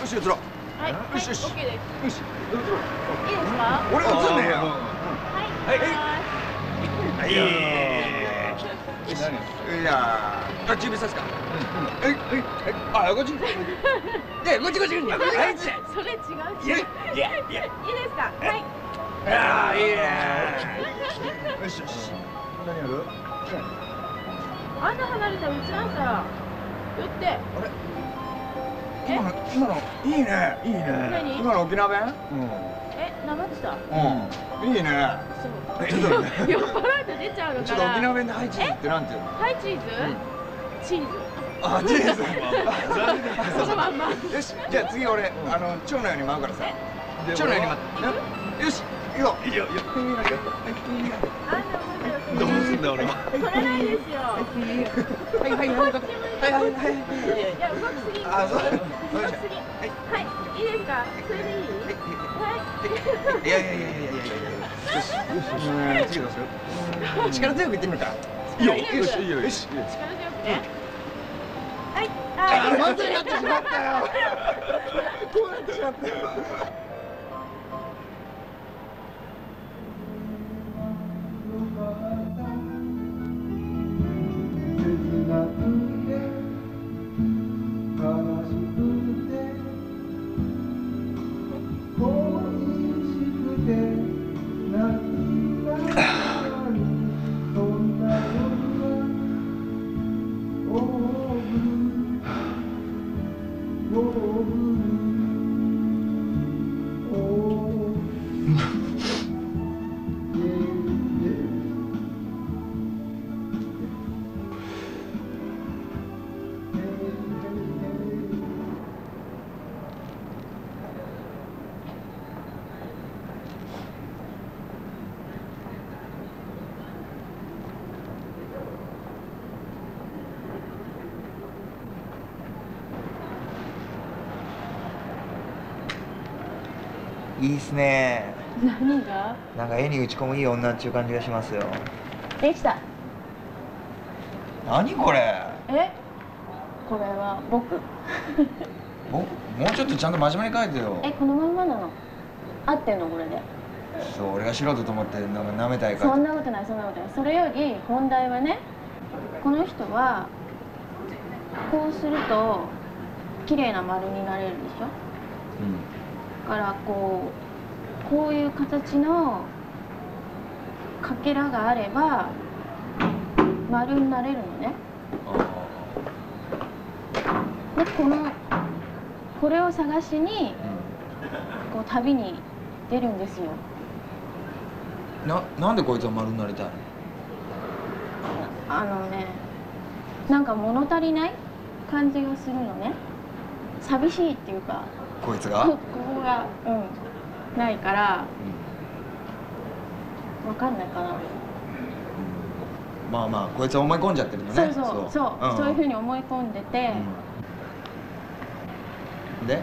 よし移ろう。はい、はい、よし。よし。OK です。よし。いいですか？俺映んねえよはい、はい、い。何い。やー。あ準備さすか。はい。はい。はい。あこっちい *laughs* やこっちこっちこっちはい。それ違う。いやいやいや。いいですか？はい。ああいいね。よしよし何やるあん。な離れたらうちなん。さ。寄って。今の今のいいねいいね何今の沖縄弁え、なまってた？うん。いいねそう。ちょっと酔っ払うと出ちゃうのちょ。っと沖縄弁でハイチーズってなん。ていうのはい、チーズ。チーズ。あチーズそのまん。ま。よしじゃあ次俺あの蝶のように舞うからさ蝶のように舞ってよし行こういいよいいよどうすんだ俺は取れないですよ。はいはいはいはいはいはいいや、動きすぎ。あそう動きすぎ。はい、いいですか？それでいい？はい。いやいやいやいやいやいやよしよしうん次どうする力強く言ってみるかいいよよしいいよよし力強くね。はい。あまずいなってしまったよこうなってしまったよに打ち込むいい女っていう感じがしますよできた。何これ？え？これは僕。*laughs* ももうちょっとちゃんと真面目に書いてよえ、このまんまなの？合ってんのこれで？そう俺が素人と思ってなんか舐めたいからそんなことないそんなことない。それより本題はね、この人はこうすると綺麗な丸になれるでしょ？だからこうこういう形のかけらがあれば丸になれるのね。このこれを探しにこう旅に出るんですよ。ななんでこいつは丸になりたいの？あのねなんか物足りない感じがするのね。寂しいっていうか。こいつが？こここがうんないからわかんないかなまあまあこいつは思い込んじゃってるのね。そうそうそう。う。ん。そういうふうに思い込んでて、で？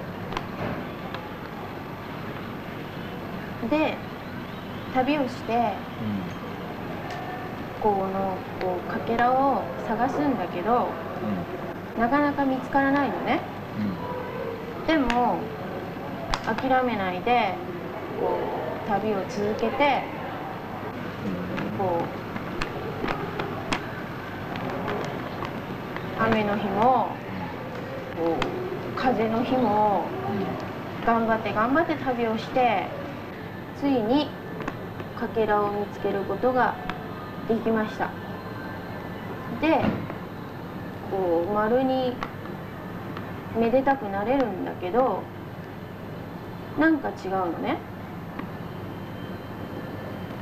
で旅をしてこのこうかけらを探すんだけど、なかなか見つからないのね、でも諦めないでこう旅を続けてこう雨の日もこう風の日も頑張って頑張って旅をしてついにかけらを見つけることができました。でこう丸にめでたくなれるんだけどなんか違うのね。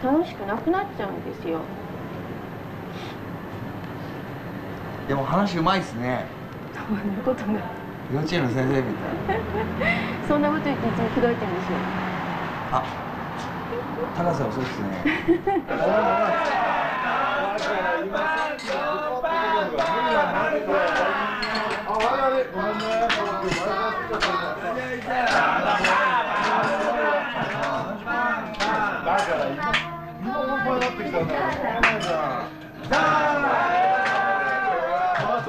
楽しくなくなっちゃうんですよ。でも話うまいっすね。そんなことない。幼稚園の先生みたい。*laughs* そんなこと言っていつも口説いてるんですよ。あ高さ遅いっすね *laughs* ちょ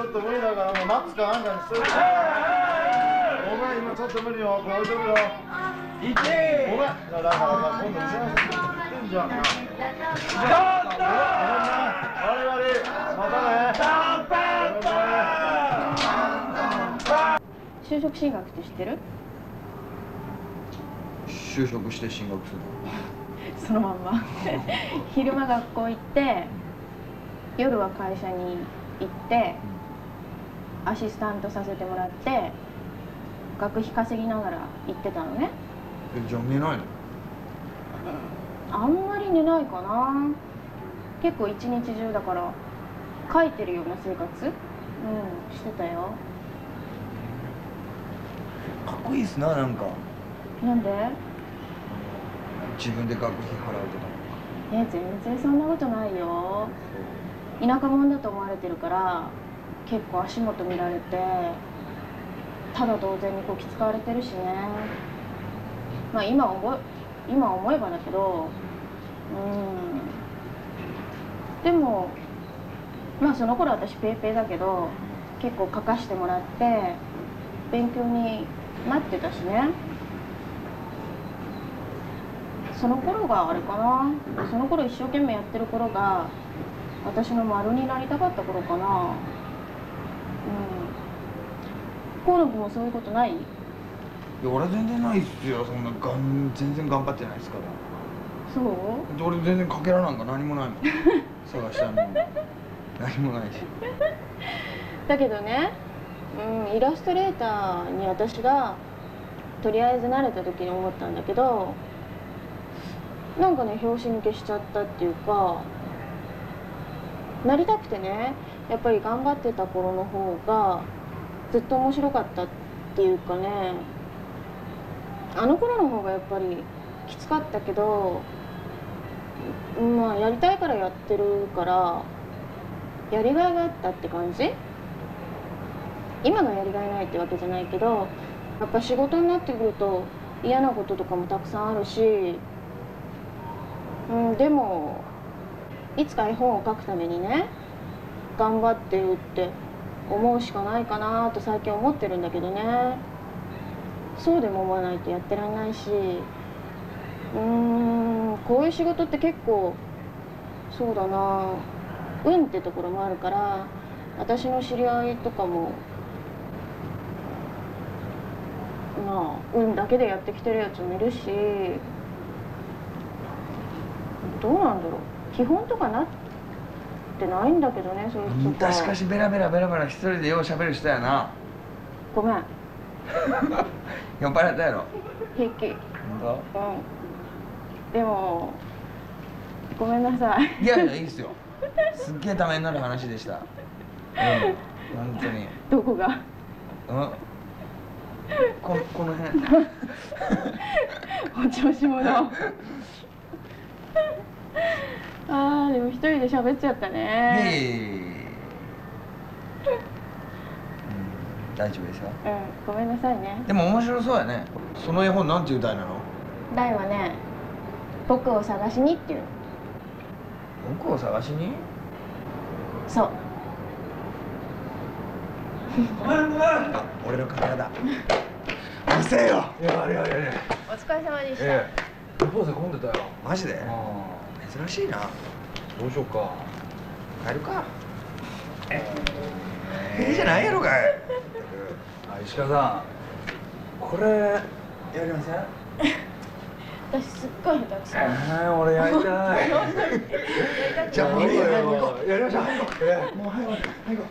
っと無理だからもうナッツかなんかにしといてお前今ちょっと無理よこれ置いとくよいけごめんだから今度打ち合わせ言ってんじゃんちょっと我々またね就職進学って知ってる？就職して進学するそのまんま。*laughs* 昼間学校行って夜は会社に行ってアシスタントさせてもらって学費稼ぎながら行ってたのね。えじゃあ寝ないの？あんまり寝ないかな。結構一日中だから書いてるような生活？うんしてたよ。かっこいいっすななんか。なんで？自分で学費払うとか。え全然そんなことないよ。田舎者だと思われてるから結構足元見られてただ同然にこき使われてるしね。まあ今思え今思えばだけどうん。でもまあその頃私ペーペーだけど結構書かしてもらって勉強になってたしね。その頃があれかな。その頃一生懸命やってる頃が私の丸になりたかった頃かな。うん。河野君もそういうことない？いや俺全然ないっすよ。そんながん全然頑張ってないっすから。そう？俺全然かけらなんか何もないもん。*laughs* 探したのに。何もないし。だけどね、うん、イラストレーターに私がとりあえず慣れた時に思ったんだけどなんかね拍子抜けしちゃったっていうかなりたくてねやっぱり頑張ってた頃の方がずっと面白かったっていうかねあの頃の方がやっぱりきつかったけどまあやりたいからやってるからやりがいがあったって感じ？今のやりがいないってわけじゃないけどやっぱ仕事になってくると嫌なこととかもたくさんあるし、うん、でもいつか絵本を描くためにね頑張ってるって思うしかないかなと最近思ってるんだけどね。そうでも思わないとやってらんないし。うーんこういう仕事って結構そうだな。運ってところもあるから私の知り合いとかもまあ運だけでやってきてるやつもいるし。どうなんだろう？基本とかなってないんだけどねそういう人確かしベラベラベラベラ一人でよう喋る人やな。ごめん。*laughs* 酔っ払ったやろ。平気。本うん。でもごめんなさい。当いやいやいいっすよ。すっげえためになる話でした。うん本当に。どこが？うん。ここの辺。*laughs* お調子者 *laughs* *laughs* あーでも一人で喋っちゃったいえいねえ。うん大丈夫ですよ。うんごめんなさいね。でも面白そうやね。その絵本なんていう題なの？大はね僕を探しにっていう。の僕を探しに？そう。*laughs* あ俺のカメラだ。*laughs* うるせえよ。いやいやいやいや。お疲れ様でした、ええレポート混んでたよ。マジで？珍しいな。どうしようか。帰るか。ええじゃないやろかい。あ石川さん。これやりません？私すっごい下手くそ。えー、俺やりたい。*laughs* じゃあもういいよ。やりましょう。えもう早く。早く。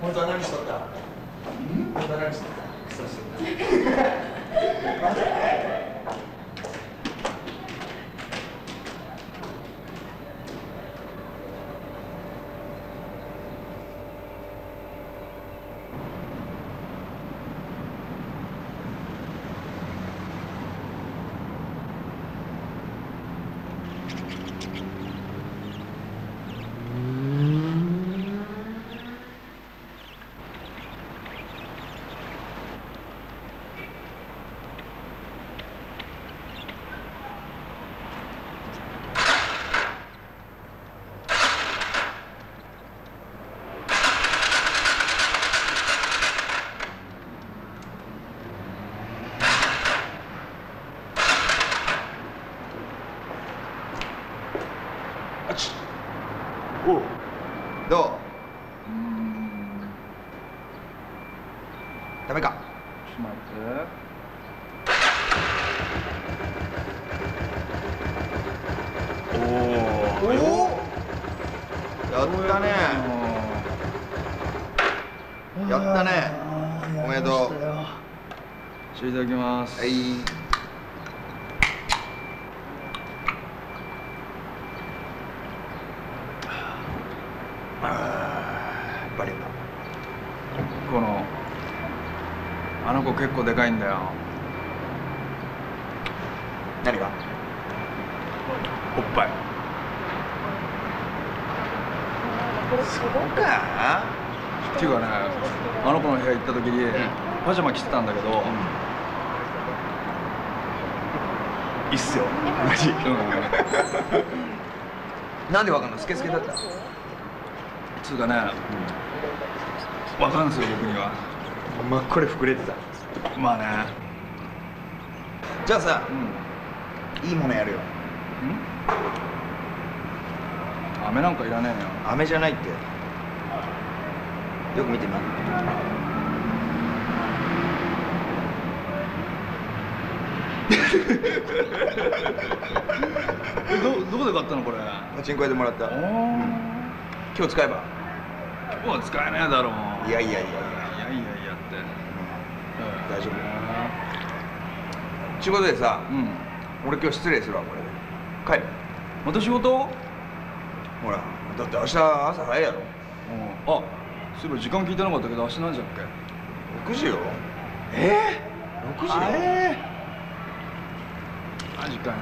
本当は何しとった？本当は何しとった？クソしてあちおうどうダメかちょっと待っておおやったねやったねおめでとうじゃあいただきますはいあーやっぱりこのあの子結構でかいんだよ。何が？おっぱい。そうか。っていうかねあの子の部屋行った時に、パジャマ着てたんだけど、いいっすよ。マジ、*laughs* なんでわかんの？スケスケだった？つうかね、わかんすよ僕には。まっこれ膨れてたまあね。じゃあさ、いいものやるよ。飴なんかいらねえよ。飴じゃないって。よく見てみえ *laughs* どどこで買ったのこれ？パチンコ屋でもらった。今日使えば。今日は使えねえだろいやいやいやいやいやいやいやって、大丈夫仕事でさ、俺今日失礼するわこれ帰る。また仕事ほらだって明日朝早いやろ。あそういえば時間聞いてなかったけど明日何時だっけ？6時よ。え6時よ。えマジかよ。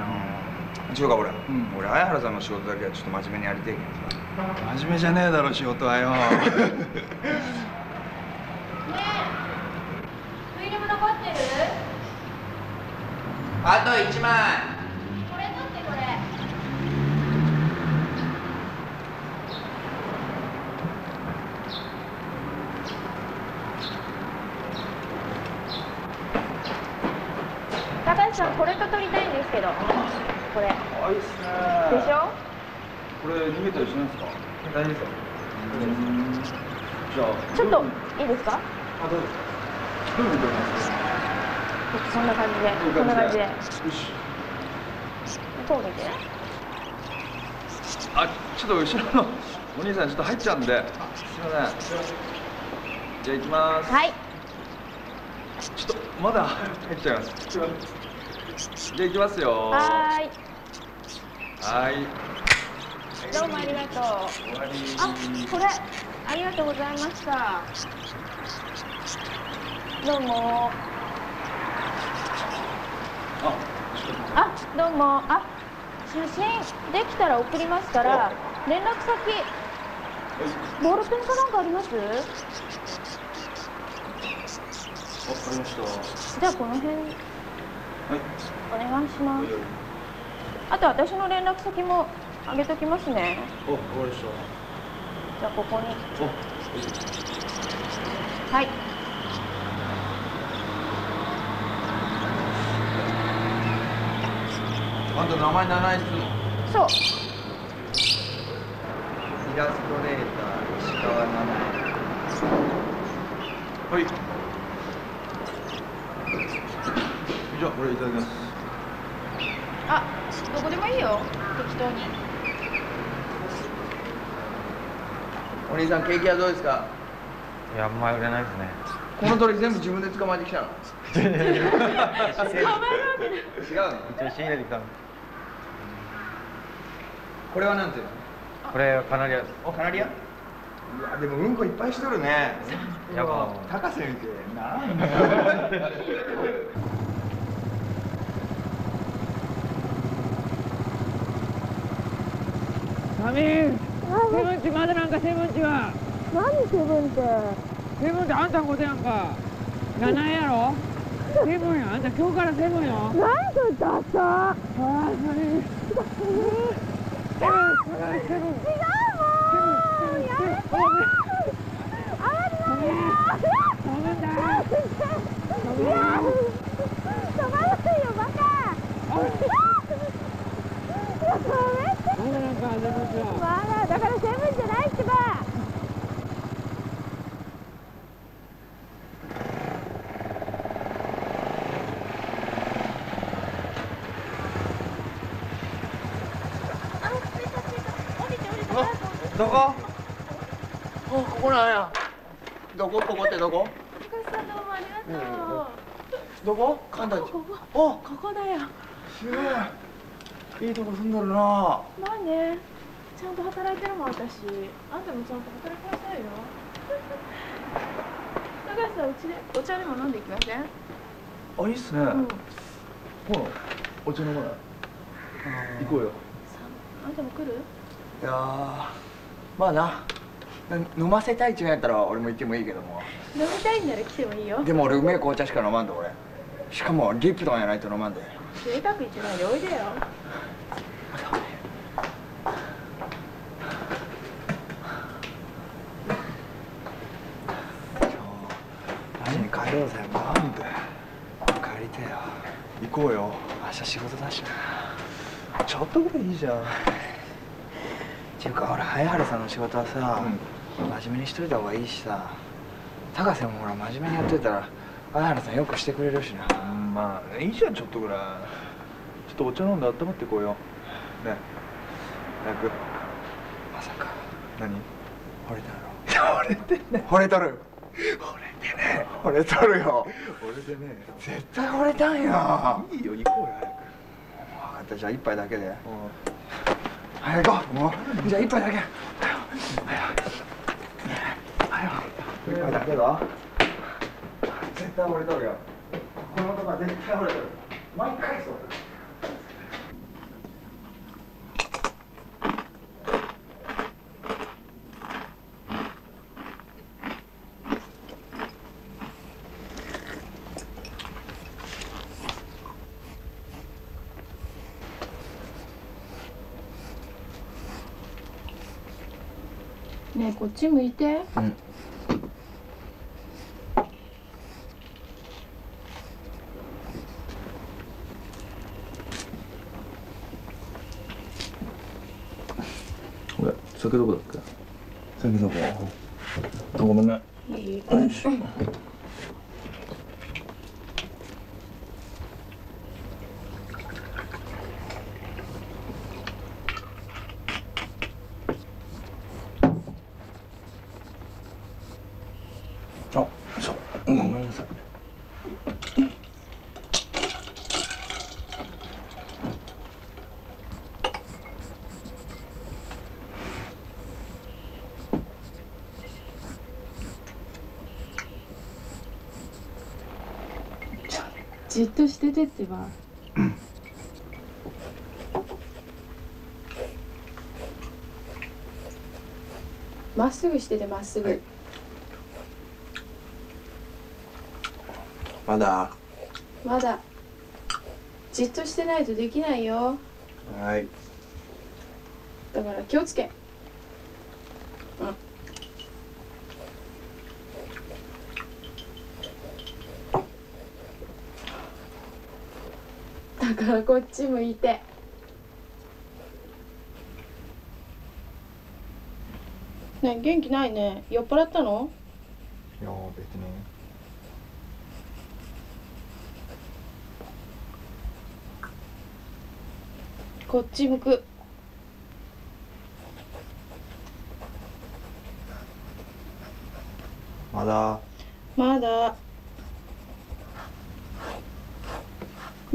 違うか俺、俺綾原さんの仕事だけはちょっと真面目にやりてえけどさ。真面目じゃねえだろ仕事はよ *laughs* フィルム残ってるあと1枚。これ取ってこれ。高橋さんこれと撮りたいんですけど。これ。あいいっすね。でしょ？これ逃げたりしないんですか？大丈夫ですよ。じゃあちょっといいですか？あどうですか？こんな感じでこんな感じでよしこう見てあちょっと後ろのお兄さんちょっと入っちゃうんで。すみません。じゃあ行きます。はい。ちょっとまだ入っちゃいます。じゃあ行きますよ。はーい。はい。どうもありがとう。あ、これありがとうございました。どうも。あ、どうも。あ、写真できたら送りますから、連絡先。ボールペンかなんかあります？わかりました。じゃあこの辺はい。お願いします。あと私の連絡先もあげときますね。お、わかりましじゃあここに。はい。あんた名前七井するの？そう。イラストレーター石川七はい。じゃあこれいただきます。あ、どこでもいいよ。適当に。お兄さんケーキはどうですか？いやあんま売れないですねこの鳥全部自分で捕まえてきたの？*laughs* 捕まえるわけ違うの？一応仕入れてきたのこれはなんていうの？これカナリア。ですおカナリア？うわでもうんこいっぱいしとるね。いやもう。高瀬見てなんマミーセブンチまだなんかセブンチは。何セブンってセブンってあんたのことやんか。七やろ？セブンや。あんた今日からセブンよ。何それダサ。ああそれまだだからセブンじゃないってばどこ？おここなんや。どこ？ここってどこ？高橋さんどうもありがとう。どこ？神田ここお。ここだよ。すごい。いいとこ住んどるな。まあね、ちゃんと働いてるもん私。あんたもちゃんと働きなさいよ。高橋さんうちでお茶でも飲んでいきません？あいいっすね、うん。ほらお茶飲まない？行こうよ。あんたも来る？いやーまあな。飲ませたいっちゅうんやったら俺も行ってもいいけども。飲みたいんなら来てもいいよ。でも俺うめえ紅茶しか飲まんで俺。しかもリプトンやないと飲まんで。贅沢言ってないでおいでよ。マジに帰ろうぜなんで帰りてよ。行こうよ。明日仕事だしな。ちょっとぐらいいいじゃん。っていうかほら早原さんの仕事はさ、真面目にしといた方がいいしさ高瀬もほら真面目にやっといたら早原さんよくしてくれるしな。まあいいじゃんちょっとぐらい。ちょっとお茶飲んで温まってこうよ。ね。早く。まさか。何？惚れたの？惚れてね惚れとる？惚れてね惚れとるよ。俺でね絶対惚れたんや。いいよ行こうよ早く。分かった。じゃあ一杯だけで早く行こうもうじゃあ一杯だけ早く早く一杯だけだ絶対惚れとるよこの男は絶対惚れとる毎回そうだこっち向いて。うん。これ酒どこだっけ？酒どこ？あごめんね。いい。よしじっとしててってば。まっすぐしててまっすぐ、まだ？まだ。じっとしてないとできないよ。はい。だから気をつけうんだから *laughs* こっち向いて。ねえ元気ないね。酔っ払ったの？いや別に。こっち向くまだまだ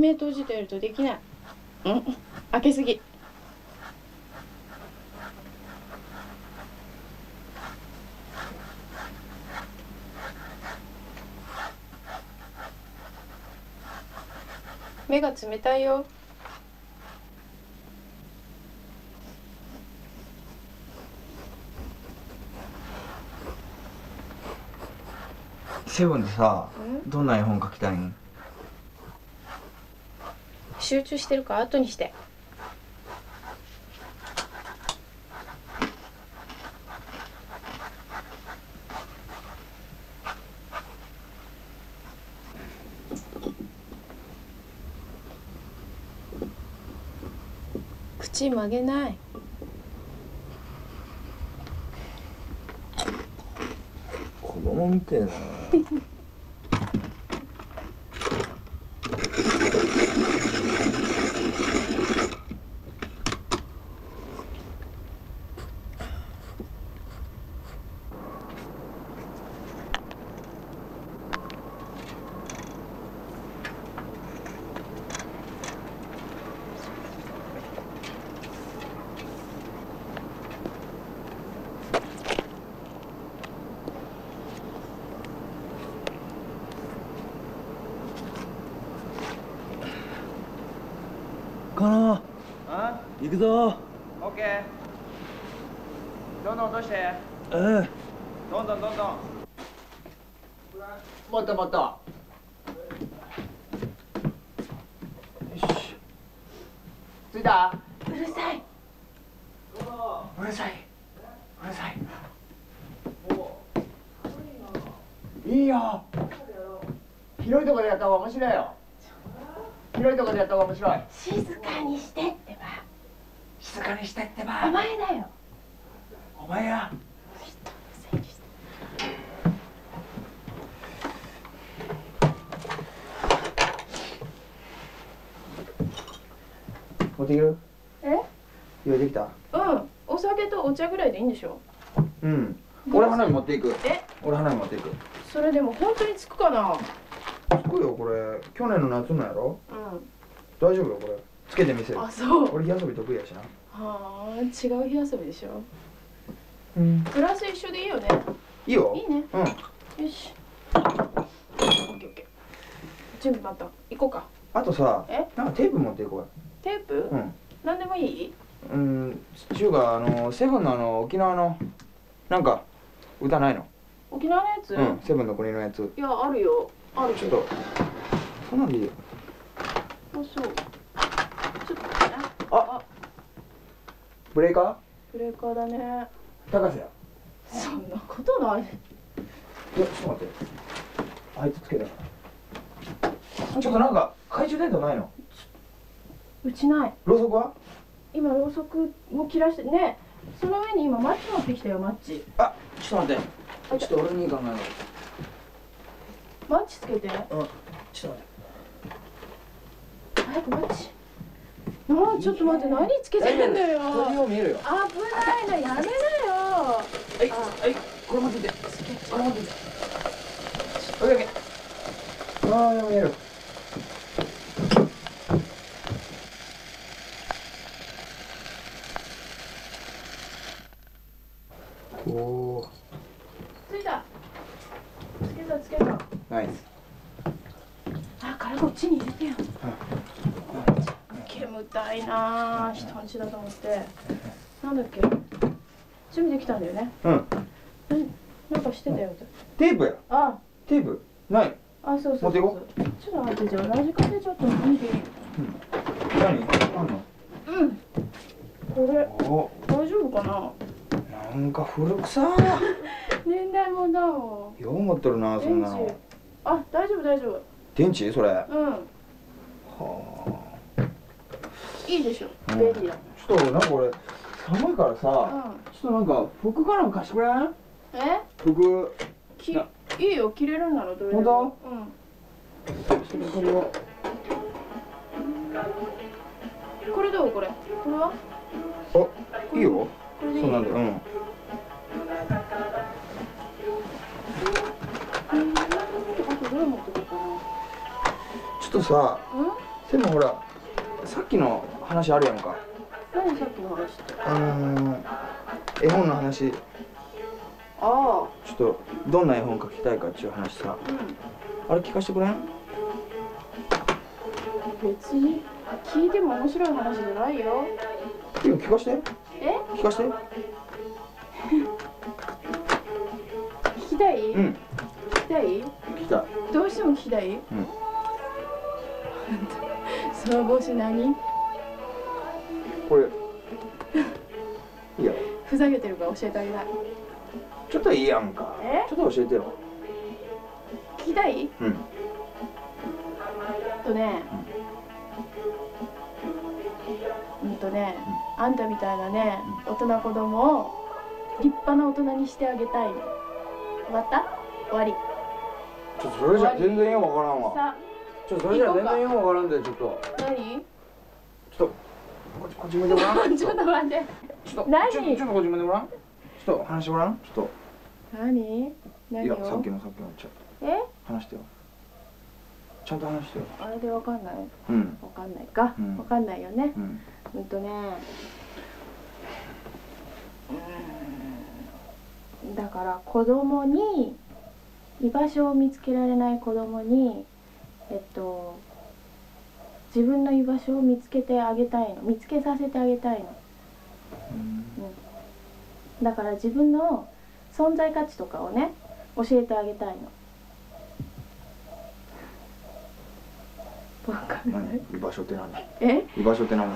目閉じてるとできない。うん？開けすぎ。目が冷たいよ。セブンでさうん？どんな絵本描きたいん集中してるから後にして。口曲げない。子供みてえなかなあ行くぞオッケーどんどん落としてえどんどんどんどんもっともっと着いたうるさいうるさいうるさいいいよ広いところでやった方が面白いよ広いところでやった方が面白い静かにしてってば静かにしてってばお前だよお前や持っていけるえ用意できたうんお酒とお茶ぐらいでいいんでしょうん俺花火持っていくえ俺花火持っていくそれでも本当につくかな。つくよこれ。去年の夏のやろ？うん。大丈夫よこれ。つけてみせる。あそう。俺火遊び得意やしな。はあ違う火遊びでしょ。うん。グラス一緒でいいよね。いいよ。いいね。うん。よし。オッケーオッケー。準備万端行こうか。あとさえ？なんかテープ持っていこテープ、ううん。何でもいい？うんちゅうかあのセブンのあの沖縄のなんか歌ないの？沖縄のやつ、うんセブンの国のやつ。いやあるよ。あるちょっと。そんなんでいいよ。あそう。ちょっと待ってね。あブレーカブレーカーだね。ー高瀬や。そんなことない。いやちょっと待って。あいつつけた。からちょっとなんか懐中電灯ないの？うちない。ろうそくは？今ろうそくも切らしてねその上に今マッチ持ってきたよマッチ。あちょっと待って。ちょっと俺に考えろマッチつけて。うんちょっと待って。早くマッチあちょっと待って何つけてんだよ。これよう見えるよ。危ないなやめなよ。はいはいこれ持ってて。これ持ってて。オッケーオッケー。ああよう見える。おおた。つけたつけた。ナイスあカラコンこっちに入れてよ煙たいなあ。人んちだと思って。なんだっけ。準備できたんだよね。うん。なんかしてたよ。テープや。あ。テープない。あそうそうそう持っていこちょっと待ってじゃあラジカセちょっと見て。何？あんの？うん。これ。お。大丈夫かな？なんか古臭年代もだもんよう持ってるなそんなの。あ大丈夫大丈夫。電池？それ。うん。いいでしょ。うん。便利だ。ちょっとなんか俺寒いからさ、ちょっとなんか服かなんか貸してくれんえ？服。きいいよ。着れるんならどれで本も当？うん。それこれをこれどう？これ。これは？あいいよ。そうなんだようんちょっとさでもほらさっきの話あるやんか。何さっきの話ってあのー、絵本の話。ちあ。ょっとどんな絵本描きたいかっていう話さ。あうん。あれ聞かせてくれん？別に聞いても面白い話じゃないよ。い聞かせて。え？聞かせて。*laughs* 聞きたい、うんたい？聞きたい。どうしても聞きたい、うん。*laughs* その帽子何？これ。いいよふざけてるから教えてあげない。ちょっといいやんか。え？ちょっと教えてよ。聞きたい？うん。とね。うん。とね。あんたみたいなね大人子供を立派な大人にしてあげたい。の終わった？終わりちょっとそれじゃ全然よくわからんわ。さ。ちょっとそれじゃ全然よくわからんでちょっと。何？ちょっとこっちこっち向いてごらん。*laughs* ちょっと待って。ちょっと何？ちょっとこっち向いてごらん。ちょっと話してごらん。ちょっ何と。何？を？いやさっきのさっきのちょえ？話してよ。ちゃんと話してよ。あれでわかんない？うん。わかんないか、うん。わかんないよね。うん。うんとね。うん。だから子供に居場所を見つけられない子供にえっと自分の居場所を見つけてあげたいの。見つけさせてあげたいの、うん、だから自分の存在価値とかをね教えてあげたいの。わかんな居場所って何？え？居場所って何？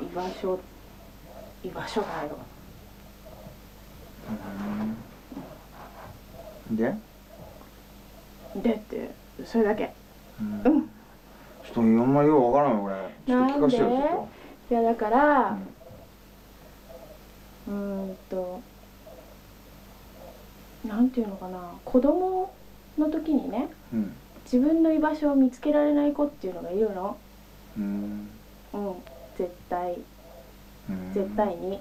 居場所。居場所だよで？でってそれだけ。うん。ちょっとあんまりよくわからんよ俺ちょっと聞かせてよちょっと。いやだからうーんとなんていうのかな。子供の時にねうん。自分の居場所を見つけられない子っていうのがいるの。うん。うん。絶対。うん。絶対に。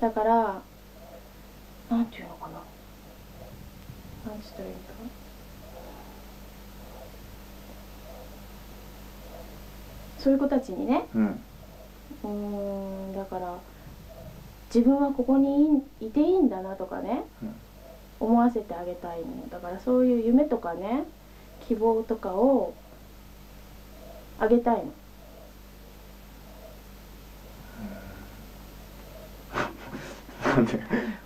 だからなんていうのかな。なんつったらいいんだそういう子たちにねうん。だから自分はここにいいていいんだなとかね、思わせてあげたいのだからそういう夢とかね希望とかをあげたいの。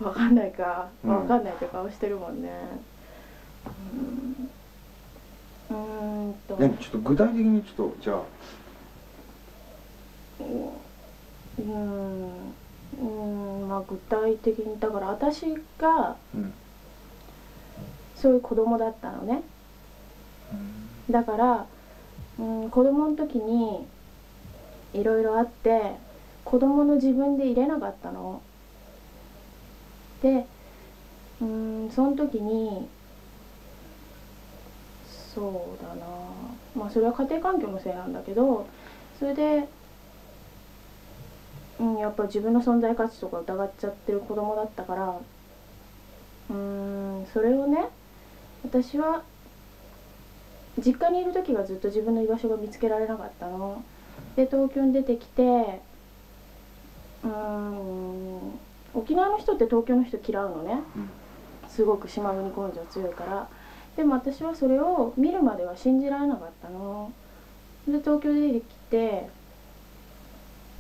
わかんないか。うん。わかんないって顔してるもんね。うーん。うーんと。ねちょっと具体的にちょっとじゃあうーん。うーん。まあ具体的にだから私がうん。そういう子供だったのね。だからうん子供の時にいろいろあって子供の自分で入れなかったの。でうんその時にそうだな。まあそれは家庭環境のせいなんだけどそれでうん、やっぱ自分の存在価値とか疑っちゃってる子供だったから。うーんそれをね私は実家にいる時はずっと自分の居場所が見つけられなかったの。で東京に出てきてうーん沖縄の人って東京の人嫌うのね。すごく島国根性強いから。でも私はそれを見るまでは信じられなかったの。で東京出てきて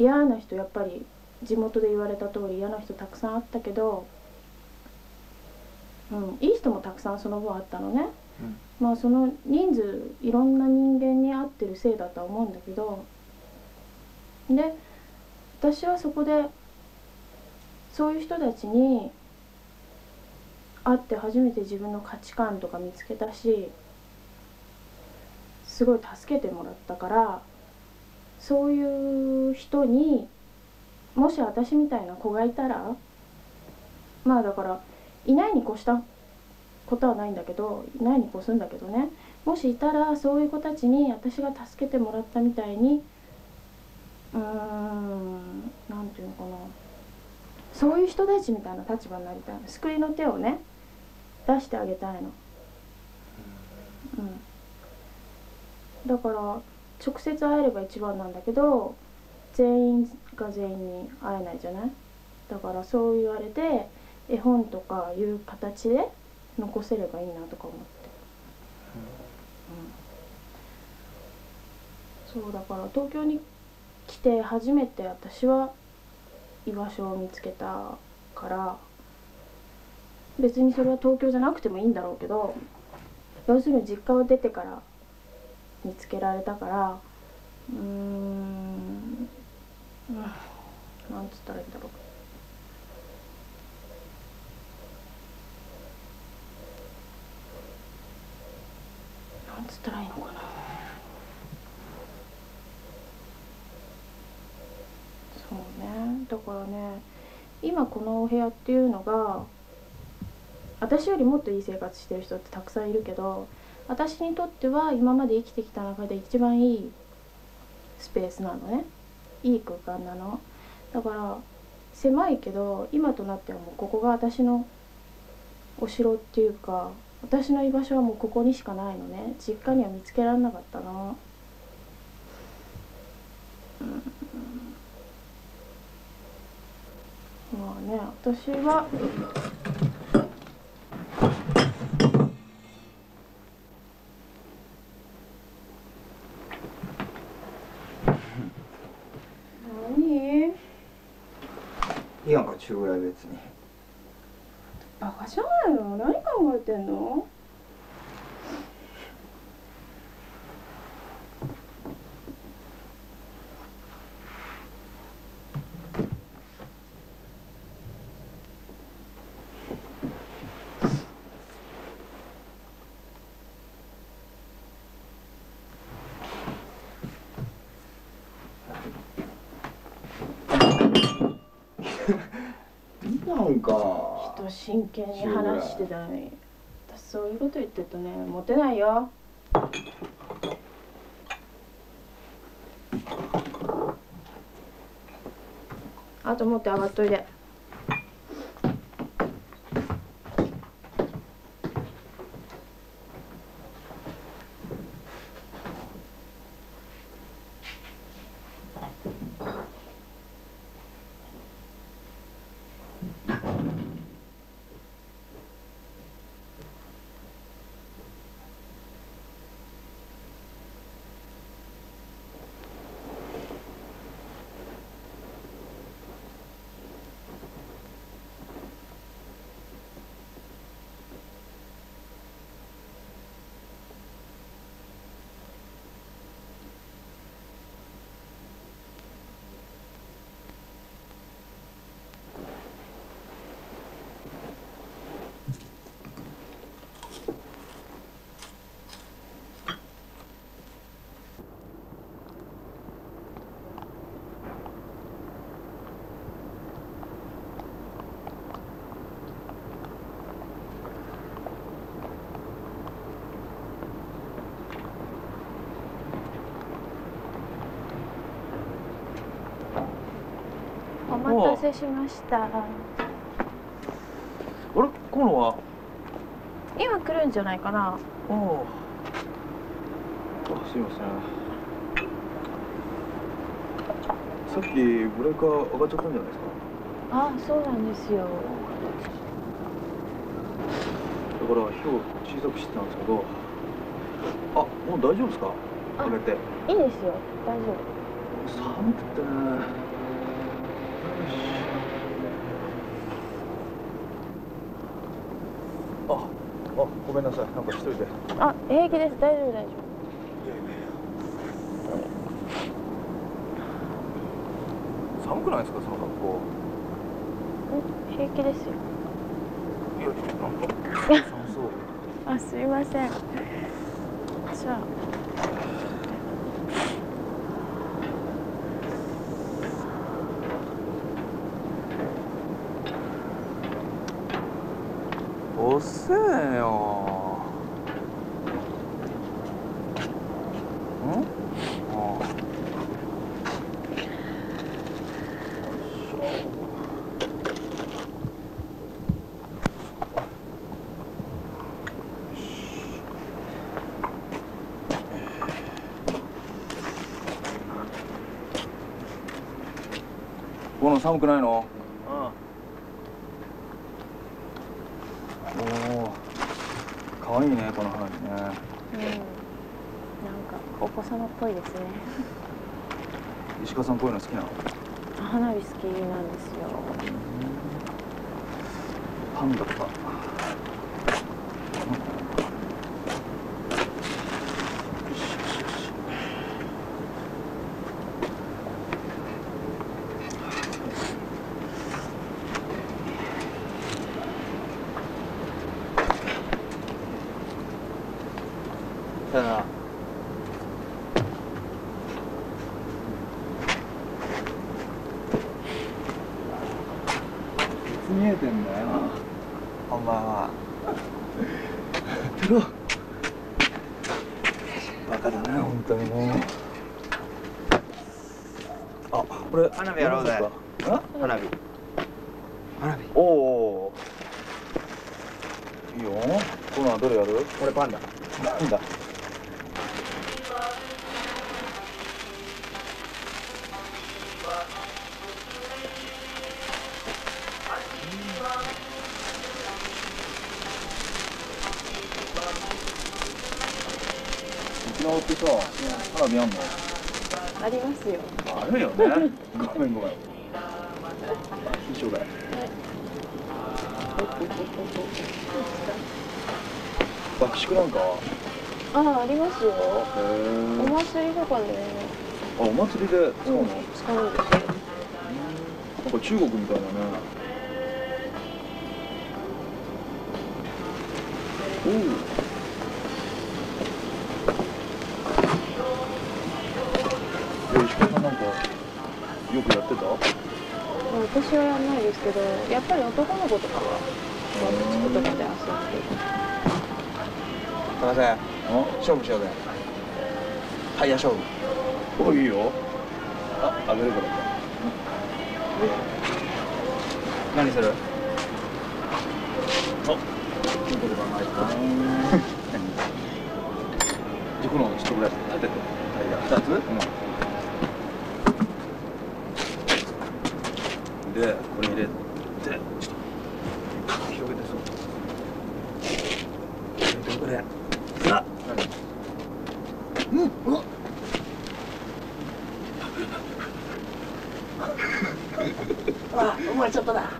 嫌な人やっぱり地元で言われた通り嫌な人たくさんあったけど、うん、いい人もたくさんその分あったのね、まあその人数いろんな人間に合ってるせいだとは思うんだけどで私はそこでそういう人たちに会って初めて自分の価値観とか見つけたしすごい助けてもらったからそういう人にもし私みたいな子がいたらまあだからいないに越したことはないんだけどいないに越すんだけどね。もしいたらそういう子たちに私が助けてもらったみたいにうーんなんていうのかな。そういう人たちみたいな立場になりたいの。救いの手をね出してあげたいの。うん。だから直接会えれば一番なんだけど全員が全員に会えないじゃない？だからそう言われて絵本とかいう形で残せればいいなとか思って、うん、そうだから東京に来て初めて私は居場所を見つけたから別にそれは東京じゃなくてもいいんだろうけど要するに実家を出てから見つけられたからうーん、うん、なんつったらいいんだろう。なんつったらいいのかな。そうね。だからね今このお部屋っていうのが私よりもっといい生活してる人ってたくさんいるけど私にとっては今まで生きてきた中で一番いいスペースなのね。いい空間なの。だから狭いけど今となってはもうここが私のお城っていうか私の居場所はもうここにしかないのね。実家には見つけられなかったの、うん、まあね私は何いいやんか中ぐらい別に。バカじゃないの？何考えてんのなん真剣に話してたのに。私そういうこと言ってるとねモテないよ。あと持って上がっといでお待たせしました。あれ？河野は？今来るんじゃないかな。ああ。すいません。さっきブレーカー上がっちゃったんじゃないですか？あそうなんですよ。だから火を小さくしてたんですけど。あもう大丈夫ですか？あこれって。いいですよ。大丈夫。寒くてねああごめんなさい。なんか一人で。あ平気です。大丈夫大丈寒くないですかその格好。夫平気ですよ。いやなんか。*laughs* 寒そう。あすいません。じゃあ。遅えよこの寒くないの？おおかわいいねこの花火ね。うん。なんかお子様っぽいですね。石川さんこういうの好きなの？花火好きなんですよ。パンダとか爆竹なんかはあありますよ。へおー祭りとかで。ねあお祭りで？使うの、うん使うんですよ。なんか中国みたいだね。おおえ石川さんなんかよくやってた？私はやんないですけどやっぱり男の子とかは爆竹とかで遊んで高瀬勝負しようぜ。タイヤ勝負。おいいよ。ああげるから。何するあいいこと考えたじゃあこの一ぐらい立ててタイヤ二つ、うん、でこれ入れてちょっと広げてそう入れてこれあうんうわあ、生まれちゃったな。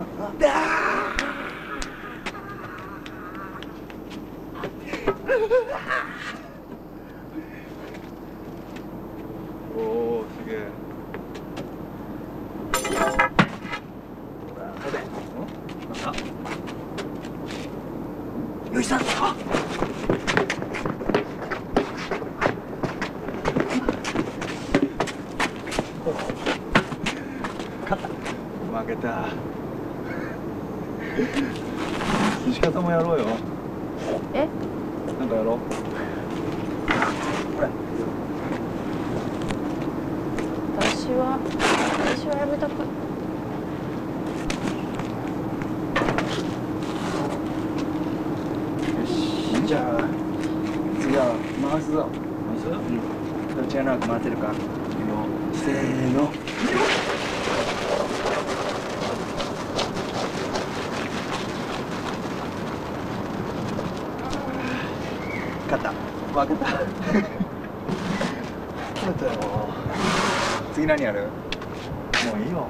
おおすげえよいさん。あ負けた石方もやろうよえなんかやろう私は私はやめたくよしじゃあ次は回すぞ回すうんどっちが長く回せるか？せーの。勝った。負けた。*laughs* 次何やる？もういいよ。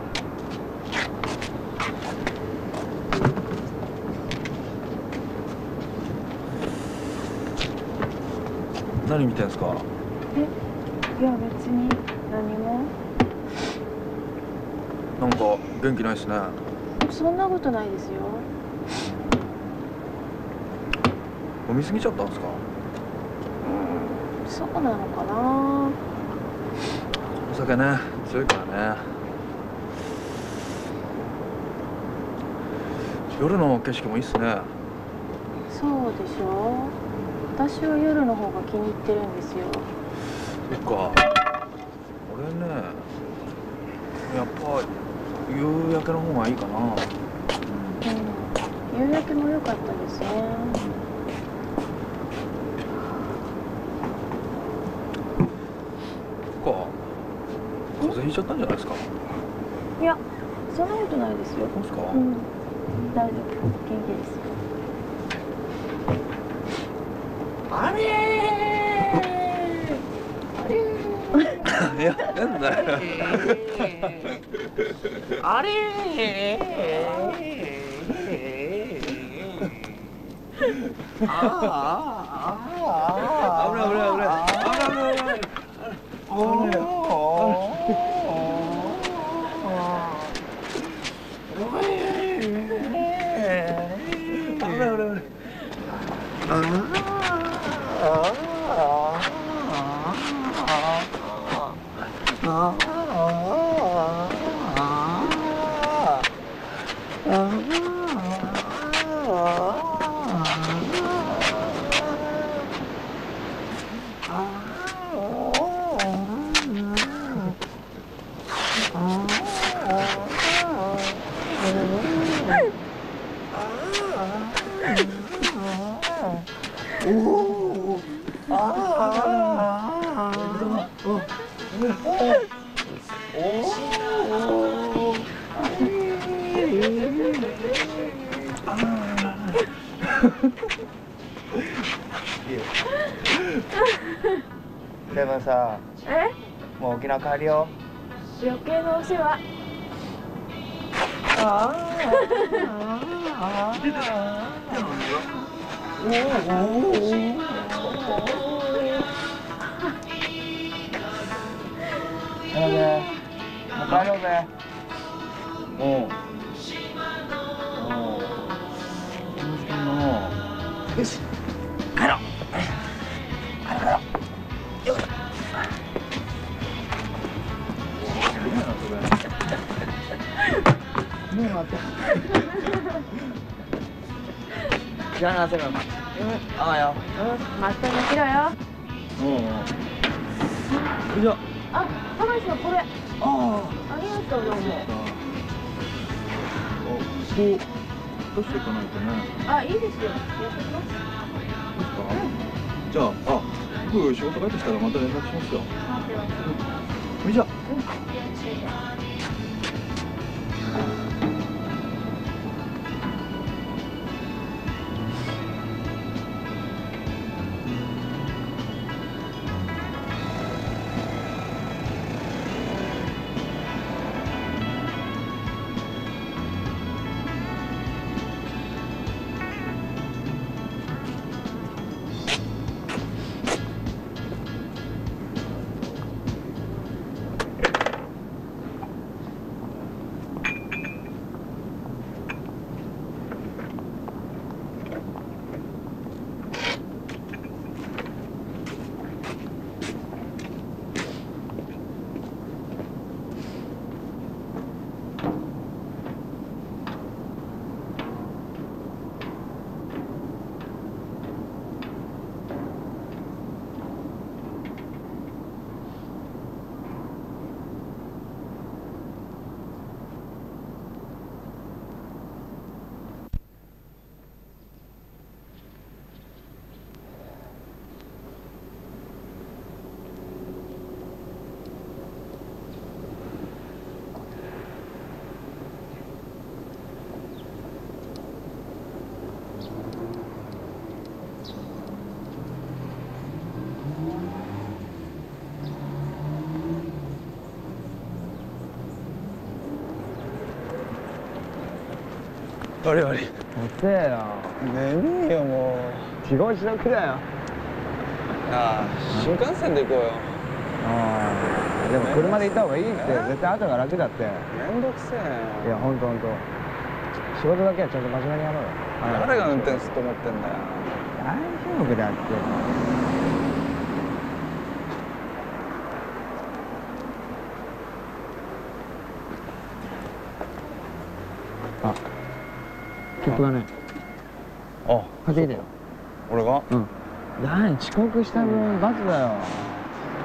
何見てんすか？いや別に何も。なんか元気ないっすね。そんなことないですよ。飲みすぎちゃったんすか？そうなのかな。お酒ね強いからね。夜の景色もいいっすね。そうでしょ。私は夜の方が気に入ってるんですよそっか。俺ねやっぱ夕焼けの方がいいかな。うん。夕焼けも良かったですね。そっか。風邪ひいちゃったんじゃないですか？いやそんなことないですよ。うん。大丈夫。元気です 네. 네. 맨날. 아래. 아. 僕仕事帰ってきたらまた連絡しますよ。じゃあ悪い悪い遅えよ。眠いよも自業自得だよ。うああ新幹線で行こうよ。ああでも車で行った方がいいって。絶対後が楽だって。めんどくせえいやほんとほんと。仕事だけはちゃんと真面目にやろうよ。誰が運転すると思ってんだよ。大丈夫だってあよ。俺が？うん。何遅刻した分罰だよ。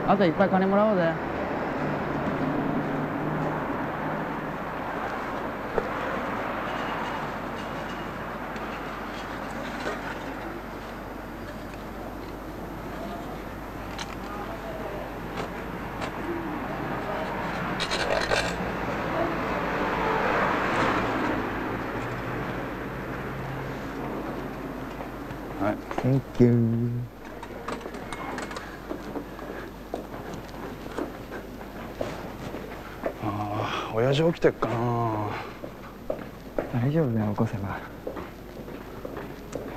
あといっぱい金もらおうぜはい Thank you ああ親父起きてっかな大丈夫？だよ起こせば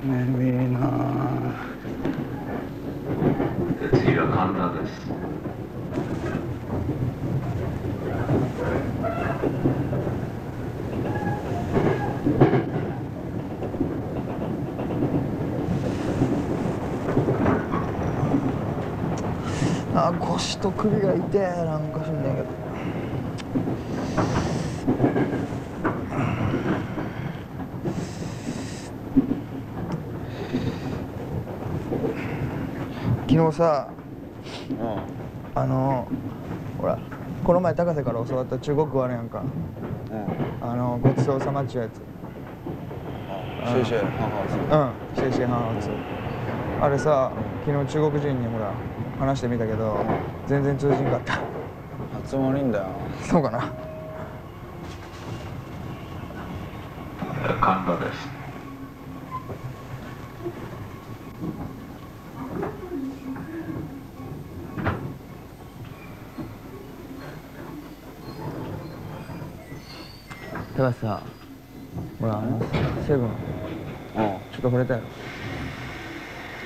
眠いな次は神田ですあ腰と首が痛えなんか知んないけど昨日さあのほらこの前高瀬から教わった中国語あるやんか。あのごちそうさまっちゅうやつ。シェイシェイハンハうん。シェイシェイハンハーツあれさ昨日中国人にほら話してみたけど全然通じんかった。発音悪いんだよ。そうかな。神田です高橋さほらあのセブン。うん。ちょっと惚れたやろ。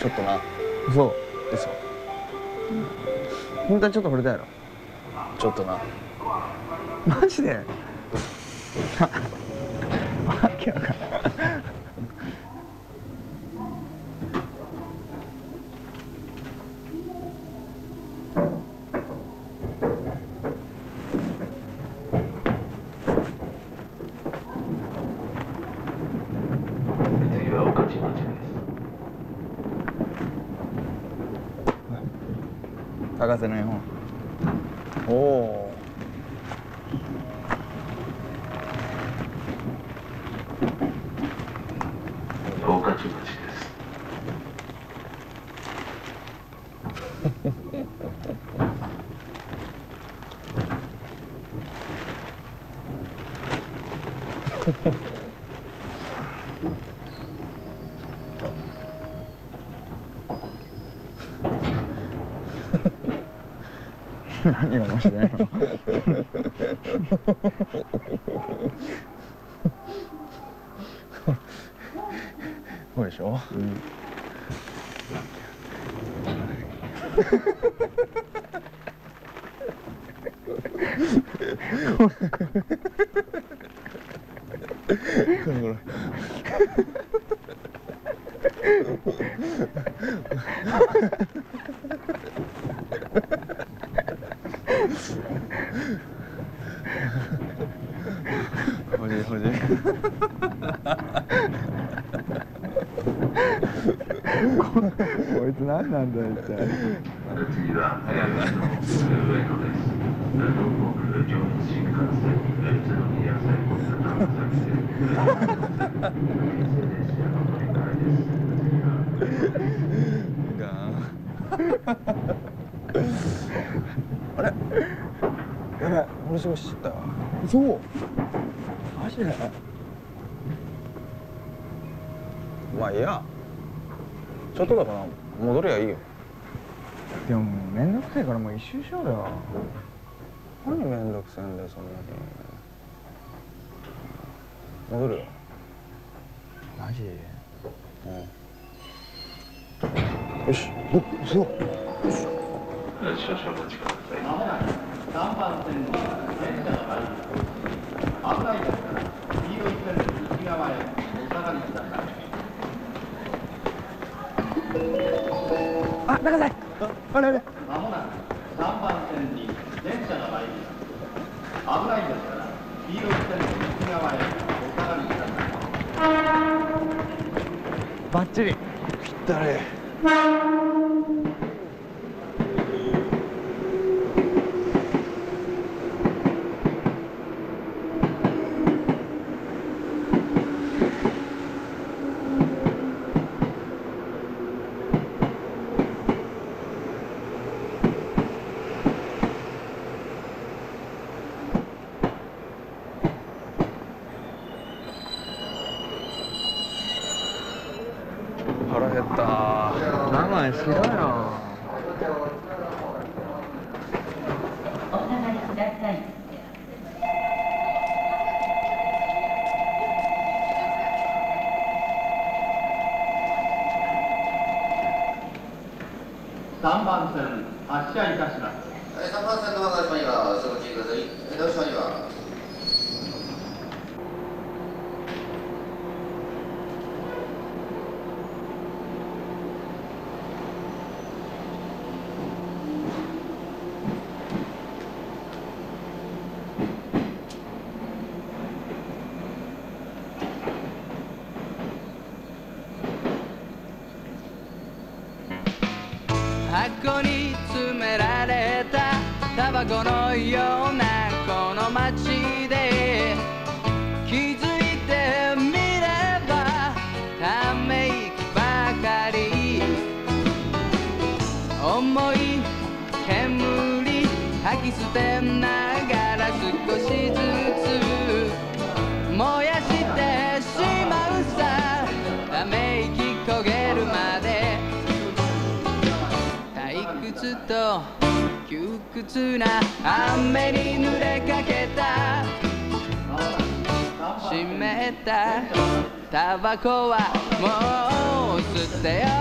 ちょっとな。嘘。嘘。本当にちょっと惚れたやろ。ちょっとな。マジで？わけわかんない次は御徒町です高瀬の絵本おお御徒町です何が面白いのそうでしょ、うんこれほじほじこいつ何なんだよ一体次は早上野上野です東北上越新幹線宇都宮線高崎線電車の乗り換えですあれやばい俺すごい知ったよそう。マジで？まあいいや。ちょっとだから戻りゃいいよ。でももうめんどくせえからもう一周しようよ。何めんどくせえんだよそんなに。戻るよ más. 箱はもう捨てよ。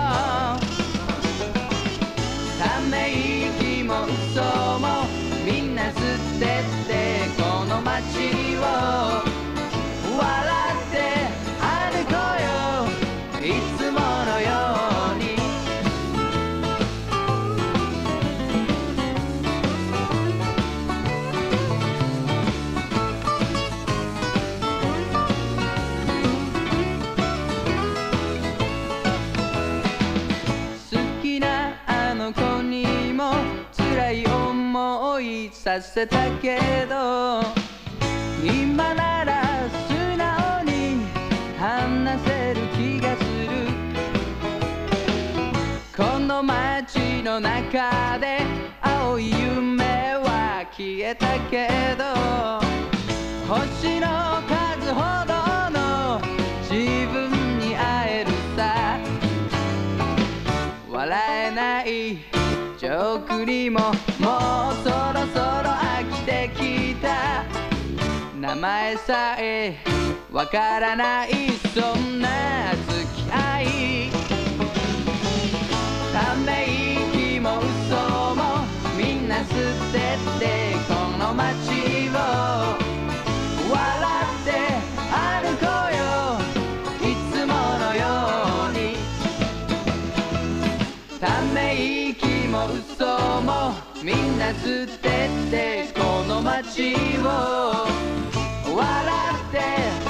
させたけど今なら素直に話せる気がする。この街の中で青い夢は消えたけど星の数ほどの自分に会えるさ。笑えないジョークにも名前さえわからないそんな付き合いため息も嘘もみんな吸ってってこの街を笑って歩こうよいつものようにため息も嘘もみんな吸ってってこの街を笑って